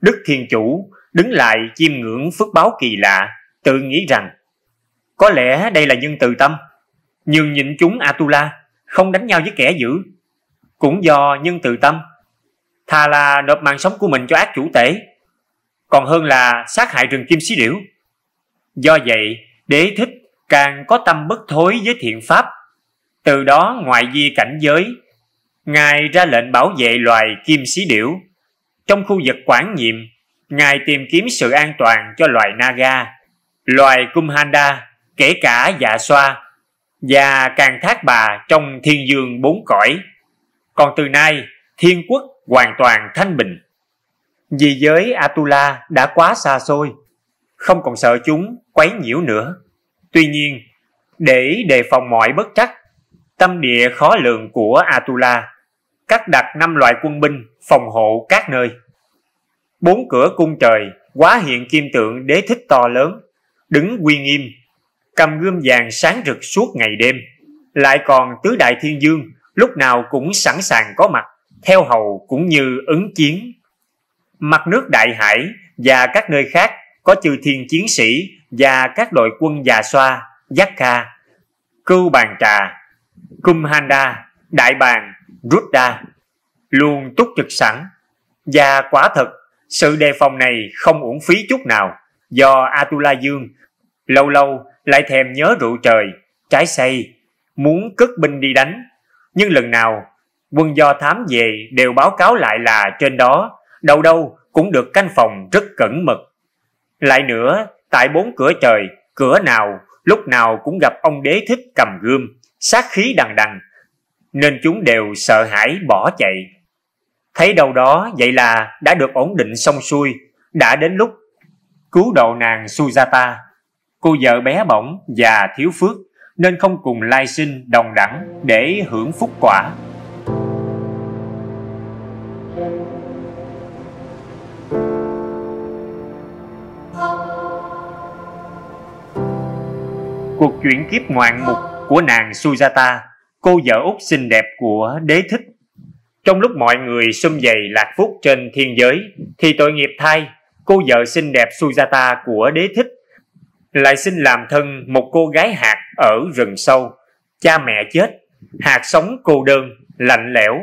Đức Thiên Chủ đứng lại chiêm ngưỡng phước báo kỳ lạ, tự nghĩ rằng có lẽ đây là nhân từ tâm, nhường nhịn chúng Atula không đánh nhau với kẻ dữ. Cũng do nhân từ tâm, thà là nộp mạng sống của mình cho ác chủ tể, còn hơn là sát hại rừng kim xí điểu. Do vậy, đế thích càng có tâm bất thối với thiện pháp. Từ đó ngoại di cảnh giới, Ngài ra lệnh bảo vệ loài kim xí điểu. Trong khu vực quản nhiệm, Ngài tìm kiếm sự an toàn cho loài Naga, loài Kumhanda, kể cả dạ xoa và càng thác bà trong thiên dương bốn cõi. Còn từ nay, thiên quốc hoàn toàn thanh bình. Vì giới Atula đã quá xa xôi, không còn sợ chúng quấy nhiễu nữa. Tuy nhiên, để đề phòng mọi bất trắc, tâm địa khó lường của Atula cắt đặt năm loại quân binh phòng hộ các nơi. Bốn cửa cung trời quá hiện kim tượng đế thích to lớn, đứng uy nghiêm, cầm gươm vàng sáng rực suốt ngày đêm, lại còn tứ đại thiên dương lúc nào cũng sẵn sàng có mặt, theo hầu cũng như ứng chiến. Mặt nước đại hải và các nơi khác có chư thiên chiến sĩ và các đội quân già xoa, giác ca, cưu bàn trà, cung handa, đại bàn Ruddha luôn túc trực sẵn và quả thật sự đề phòng này không uổng phí chút nào do Atula Dương lâu lâu lại thèm nhớ rượu trời, trái say, muốn cất binh đi đánh. Nhưng lần nào quân do thám về đều báo cáo lại là trên đó đâu đâu cũng được canh phòng rất cẩn mật. Lại nữa, tại bốn cửa trời, cửa nào lúc nào cũng gặp ông đế thích cầm gươm, sát khí đằng đằng, nên chúng đều sợ hãi bỏ chạy. Thấy đâu đó vậy là đã được ổn định xong xuôi, đã đến lúc cứu độ nàng Suzata. Cô vợ bé bỏng và thiếu phước nên không cùng lai sinh đồng đẳng để hưởng phúc quả. Cuộc chuyển kiếp ngoạn mục của nàng Sujata, cô vợ út xinh đẹp của đế thích trong lúc mọi người xung dày lạc phúc trên thiên giới, thì tội nghiệp thay, cô vợ xinh đẹp Sujata của đế thích lại xin làm thân một cô gái hạt ở rừng sâu. Cha mẹ chết, hạt sống cô đơn, lạnh lẽo,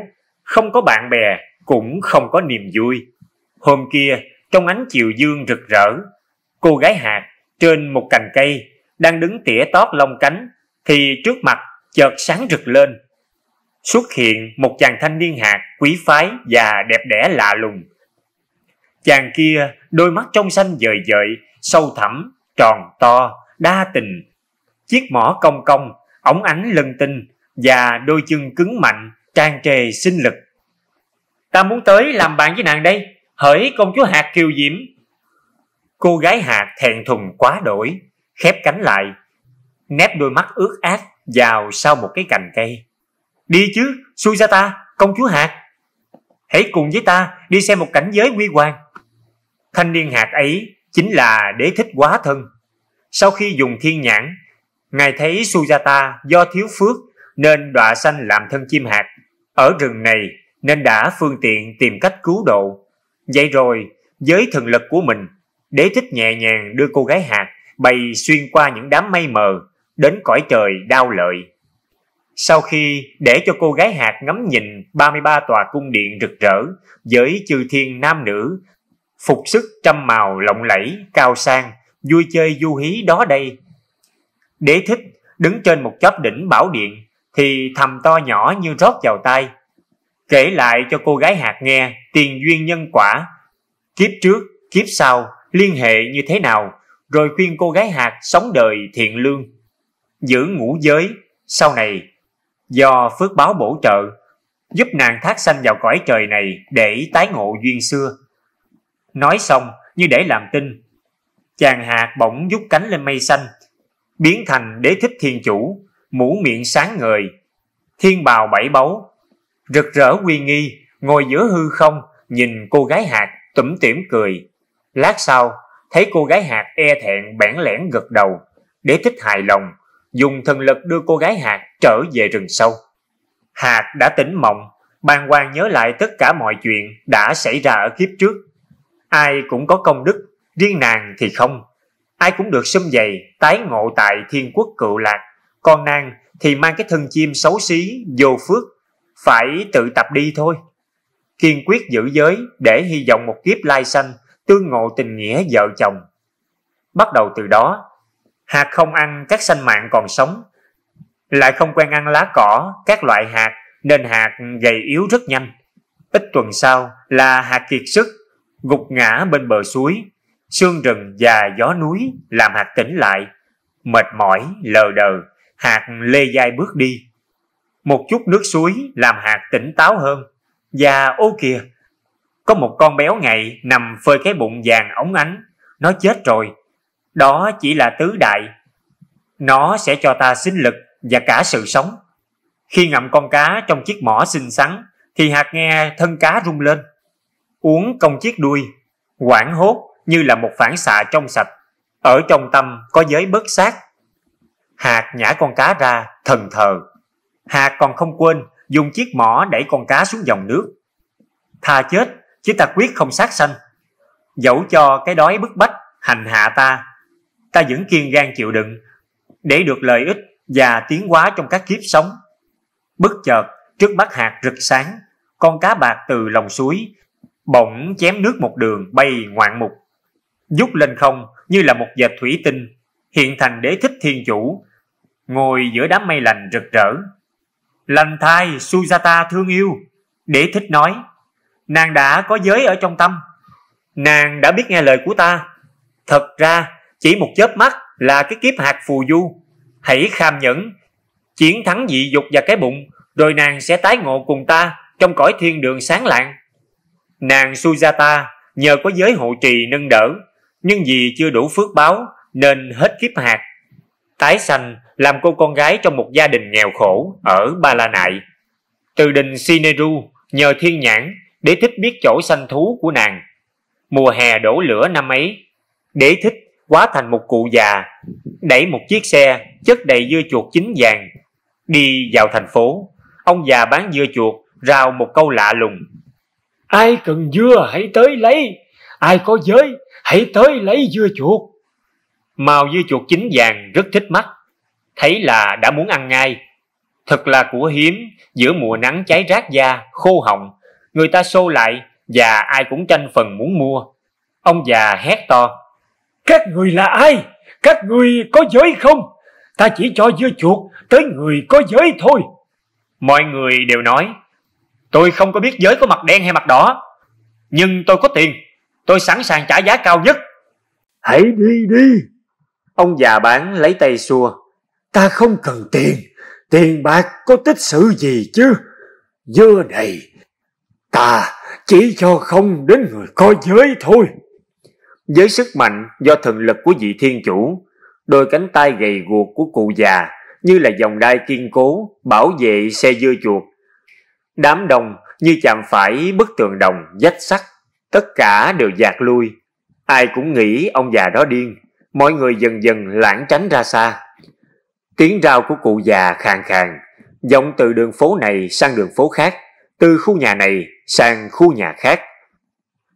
không có bạn bè, cũng không có niềm vui. Hôm kia, trong ánh chiều dương rực rỡ, cô gái hạt trên một cành cây đang đứng tỉa tót lông cánh thì trước mặt chợt sáng rực lên xuất hiện một chàng thanh niên hạt quý phái và đẹp đẽ lạ lùng. Chàng kia đôi mắt trong xanh dời dợi, sâu thẳm, tròn to, đa tình. Chiếc mỏ cong cong, ống ánh lân tinh và đôi chân cứng mạnh, trang trề sinh lực. Ta muốn tới làm bạn với nàng đây, hỡi công chúa hạt kiều diễm. Cô gái hạt thẹn thùng quá đổi, khép cánh lại, nép đôi mắt ướt át vào sau một cái cành cây. Đi chứ, xui ra ta công chúa hạt. Hãy cùng với ta đi xem một cảnh giới quy hoàng. Thanh niên hạt ấy chính là đế thích quá thân. Sau khi dùng thiên nhãn, ngài thấy Sujata do thiếu phước nên đọa sanh làm thân chim hạt. Ở rừng này nên đã phương tiện tìm cách cứu độ. Vậy rồi, với thần lực của mình, đế thích nhẹ nhàng đưa cô gái hạt bay xuyên qua những đám mây mờ đến cõi trời đau lợi. Sau khi để cho cô gái hạt ngắm nhìn 33 tòa cung điện rực rỡ với chư thiên nam nữ, phục sức trăm màu lộng lẫy, cao sang, vui chơi du hí đó đây. Đế thích đứng trên một chóp đỉnh bảo điện thì thầm to nhỏ như rót vào tai. Kể lại cho cô gái hạt nghe tiền duyên nhân quả, kiếp trước, kiếp sau liên hệ như thế nào, rồi khuyên cô gái hạt sống đời thiện lương, giữ ngũ giới, sau này do phước báo bổ trợ, giúp nàng thác sanh vào cõi trời này để tái ngộ duyên xưa. Nói xong như để làm tin, chàng hạt bỗng rút cánh lên mây xanh, biến thành đế thích thiên chủ, mũ miệng sáng ngời, thiên bào bảy báu, rực rỡ uy nghi, ngồi giữa hư không, nhìn cô gái hạt tủm tỉm cười. Lát sau, thấy cô gái hạt e thẹn bẽn lẽn gật đầu, đế thích hài lòng, dùng thần lực đưa cô gái hạt trở về rừng sâu. Hạt đã tỉnh mộng, bàng hoàng nhớ lại tất cả mọi chuyện đã xảy ra ở kiếp trước. Ai cũng có công đức, riêng nàng thì không. Ai cũng được xâm dày, tái ngộ tại thiên quốc cựu lạc. Còn nàng thì mang cái thân chim xấu xí, vô phước, phải tự tập đi thôi. Kiên quyết giữ giới để hy vọng một kiếp lai sanh, tương ngộ tình nghĩa vợ chồng. Bắt đầu từ đó, hạt không ăn các sanh mạng còn sống, lại không quen ăn lá cỏ, các loại hạt nên hạt gầy yếu rất nhanh. Ít tuần sau là hạt kiệt sức, gục ngã bên bờ suối, sương rừng và gió núi làm hạt tỉnh lại, mệt mỏi, lờ đờ, hạt lê dai bước đi. Một chút nước suối làm hạt tỉnh táo hơn, và ô kìa, có một con béo ngậy nằm phơi cái bụng vàng ống ánh, nó chết rồi. Đó chỉ là tứ đại. Nó sẽ cho ta sinh lực và cả sự sống. Khi ngậm con cá trong chiếc mỏ xinh xắn, thì hạt nghe thân cá rung lên. Uống công chiếc đuôi, quảng hốt như là một phản xạ trong sạch. Ở trong tâm có giới bất sát. Hạt nhả con cá ra, thần thờ. Hạt còn không quên dùng chiếc mỏ đẩy con cá xuống dòng nước. Tha chết, chứ ta quyết không sát sanh. Dẫu cho cái đói bức bách, hành hạ ta, ta vẫn kiên gan chịu đựng, để được lợi ích và tiến hóa trong các kiếp sống. Bất chợt, trước mắt hạt rực sáng, con cá bạc từ lòng suối, bỗng chém nước một đường bay ngoạn mục. Dút lên không như là một dệt thủy tinh, hiện thành đế thích thiên chủ, ngồi giữa đám mây lành rực rỡ. Lành thai Sujata thương yêu, đế thích nói, nàng đã có giới ở trong tâm. Nàng đã biết nghe lời của ta. Thật ra, chỉ một chớp mắt là cái kiếp hạt phù du. Hãy kham nhẫn, chiến thắng dị dục và cái bụng, rồi nàng sẽ tái ngộ cùng ta trong cõi thiên đường sáng lạng. Nàng Sujata nhờ có giới hộ trì nâng đỡ, nhưng vì chưa đủ phước báo nên hết kiếp hạt. Tái sanh làm cô con gái trong một gia đình nghèo khổ ở Ba La Nại. Từ đình Sineru nhờ thiên nhãn để thích biết chỗ sanh thú của nàng. Mùa hè đổ lửa năm ấy, đế thích quá thành một cụ già, đẩy một chiếc xe chất đầy dưa chuột chín vàng. Đi vào thành phố, ông già bán dưa chuột rao một câu lạ lùng. Ai cần dưa hãy tới lấy, ai có giới hãy tới lấy dưa chuột. Màu dưa chuột chín vàng rất thích mắt, thấy là đã muốn ăn ngay. Thật là của hiếm, giữa mùa nắng cháy rát da, khô họng, người ta xô lại và ai cũng tranh phần muốn mua. Ông già hét to. Các người là ai? Các người có giới không? Ta chỉ cho dưa chuột tới người có giới thôi. Mọi người đều nói. Tôi không có biết giới có mặt đen hay mặt đỏ. Nhưng tôi có tiền. Tôi sẵn sàng trả giá cao nhất. Hãy đi đi. Ông già bán lấy tay xua. Ta không cần tiền. Tiền bạc có tích sự gì chứ? Dưa này Ta chỉ cho không đến người có giới thôi. Với sức mạnh do thần lực của vị thiên chủ, đôi cánh tay gầy guộc của cụ già như là dòng đai kiên cố bảo vệ xe dưa chuột. Đám đông như chạm phải bức tường đồng dách sắt, tất cả đều dạt lui. Ai cũng nghĩ ông già đó điên, mọi người dần dần lãng tránh ra xa. Tiếng rao của cụ già khàn khàn, vọng từ đường phố này sang đường phố khác, từ khu nhà này sang khu nhà khác.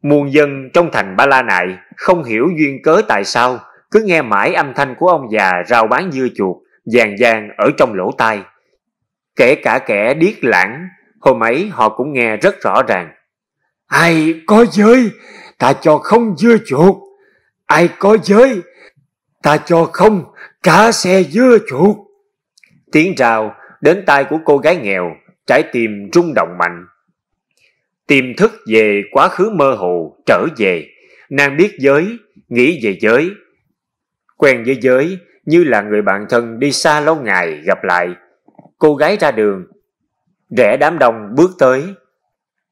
Muôn dân trong thành Ba La Nại không hiểu duyên cớ tại sao cứ nghe mãi âm thanh của ông già rao bán dưa chuột vàng vàng ở trong lỗ tai. Kể cả kẻ điếc lãng, hôm ấy họ cũng nghe rất rõ ràng. Ai có giới, ta cho không dưa chuột. Ai có giới, ta cho không cả xe dưa chuột. Tiếng rào đến tai của cô gái nghèo, trái tim rung động mạnh tiềm thức về quá khứ mơ hồ trở về nàng biết giới nghĩ về giới quen với giới như là người bạn thân đi xa lâu ngày gặp lại cô gái ra đường rẽ đám đông bước tới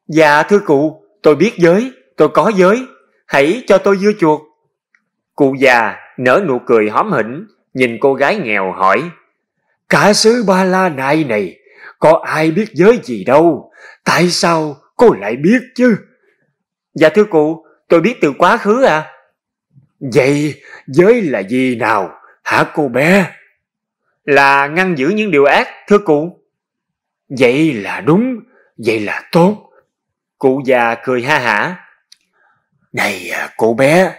dạ thưa cụ tôi biết giới tôi có giới hãy cho tôi dưa chuột cụ già nở nụ cười hóm hỉnh nhìn cô gái nghèo hỏi cả xứ ba la nại này có ai biết giới gì đâu, tại sao cô lại biết chứ? Dạ thưa cụ, tôi biết từ quá khứ à. Vậy giới là gì nào, hả cô bé? Là ngăn giữ những điều ác, thưa cụ. Vậy là đúng, vậy là tốt. Cụ già cười ha hả. Này à, cô bé,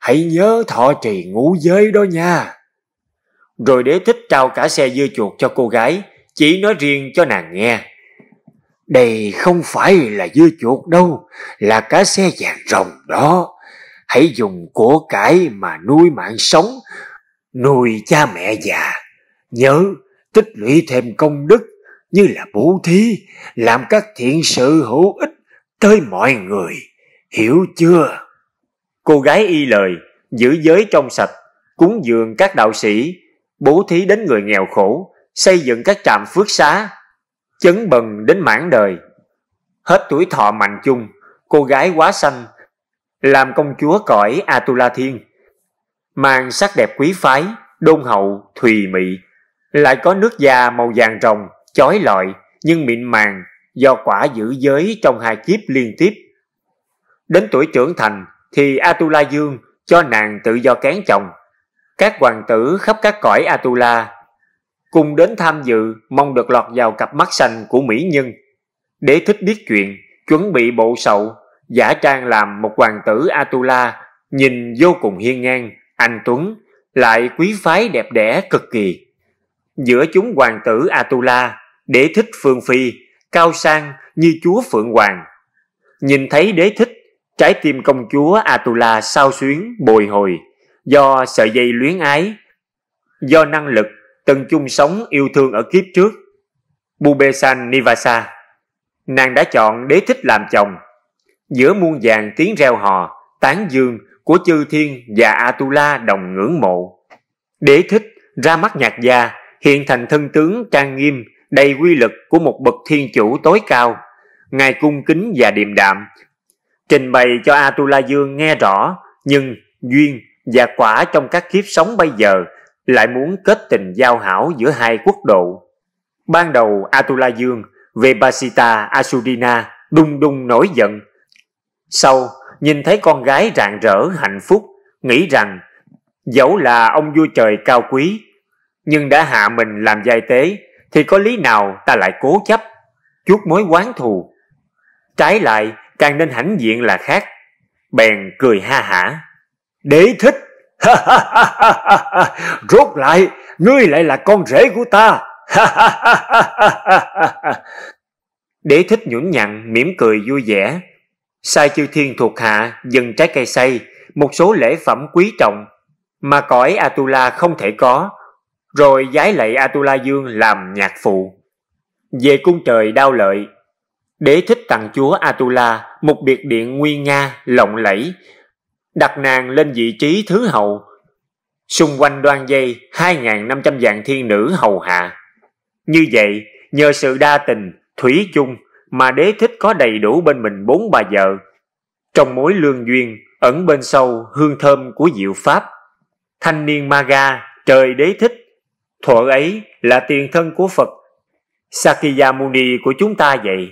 hãy nhớ thọ trì ngũ giới đó nha. Rồi đế thích trao cả xe dưa chuột cho cô gái, chỉ nói riêng cho nàng nghe. Đây không phải là dưa chuột đâu, là cá xe vàng rồng đó. Hãy dùng của cải mà nuôi mạng sống, nuôi cha mẹ già. Nhớ tích lũy thêm công đức như là bố thí, làm các thiện sự hữu ích tới mọi người. Hiểu chưa? Cô gái y lời, giữ giới trong sạch, cúng dường các đạo sĩ, bố thí đến người nghèo khổ, xây dựng các trạm phước xá, chấn bần đến mãn đời. Hết tuổi thọ mạnh chung, cô gái quá xanh, làm công chúa cõi Atula Thiên, mang sắc đẹp quý phái, đôn hậu, thùy mị, lại có nước da màu vàng rồng, chói lọi nhưng mịn màng do quả giữ giới trong hai kiếp liên tiếp. Đến tuổi trưởng thành thì Atula Dương cho nàng tự do kén chồng. Các hoàng tử khắp các cõi Atula cùng đến tham dự mong được lọt vào cặp mắt xanh của mỹ nhân. Để thích biết chuyện, chuẩn bị bộ sậu, giả trang làm một hoàng tử Atula nhìn vô cùng hiên ngang, anh Tuấn, lại quý phái đẹp đẽ cực kỳ. Giữa chúng hoàng tử Atula, đế thích phương phi, cao sang như chúa Phượng Hoàng. Nhìn thấy đế thích, trái tim công chúa Atula sao xuyến, bồi hồi, do sợi dây luyến ái, do năng lực từng chung sống yêu thương ở kiếp trước. Bubesan Nivasa, nàng đã chọn đế thích làm chồng. Giữa muôn vàng tiếng reo hò, tán dương của chư thiên và Atula đồng ngưỡng mộ. Đế thích ra mắt nhạc gia, hiện thành thân tướng trang nghiêm, đầy quy lực của một bậc thiên chủ tối cao. Ngài cung kính và điềm đạm, trình bày cho Atula Dương nghe rõ, nhưng duyên và quả trong các kiếp sống bây giờ lại muốn kết tình giao hảo giữa hai quốc độ. Ban đầu Atula Dương về Basita Asudina đung đung nổi giận. Sau, nhìn thấy con gái rạng rỡ hạnh phúc, nghĩ rằng dẫu là ông vua trời cao quý, nhưng đã hạ mình làm giai tế, thì có lý nào ta lại cố chấp, chuốt mối quán thù. Trái lại, càng nên hãnh diện là khác. Bèn cười ha hả. Đế thích [LAUGHS] Rốt lại, ngươi lại là con rể của ta. [LAUGHS] Đế thích nhũn nhặn, mỉm cười vui vẻ. Sai chư thiên thuộc hạ dừng trái cây say một số lễ phẩm quý trọng mà cõi Atula không thể có, rồi giái lạy Atula Dương làm nhạc phụ. Về cung trời đao lợi, đế thích tặng chúa Atula một biệt điện nguy nga, lộng lẫy, đặt nàng lên vị trí thứ hậu. Xung quanh đoan dây 2.500 dạng thiên nữ hầu hạ. Như vậy, nhờ sự đa tình, thủy chung mà đế thích có đầy đủ bên mình bốn bà vợ. Trong mối lương duyên, ẩn bên sâu hương thơm của diệu pháp. Thanh niên Maga, trời đế thích, thuở ấy là tiền thân của Phật. Sakyamuni của chúng ta vậy.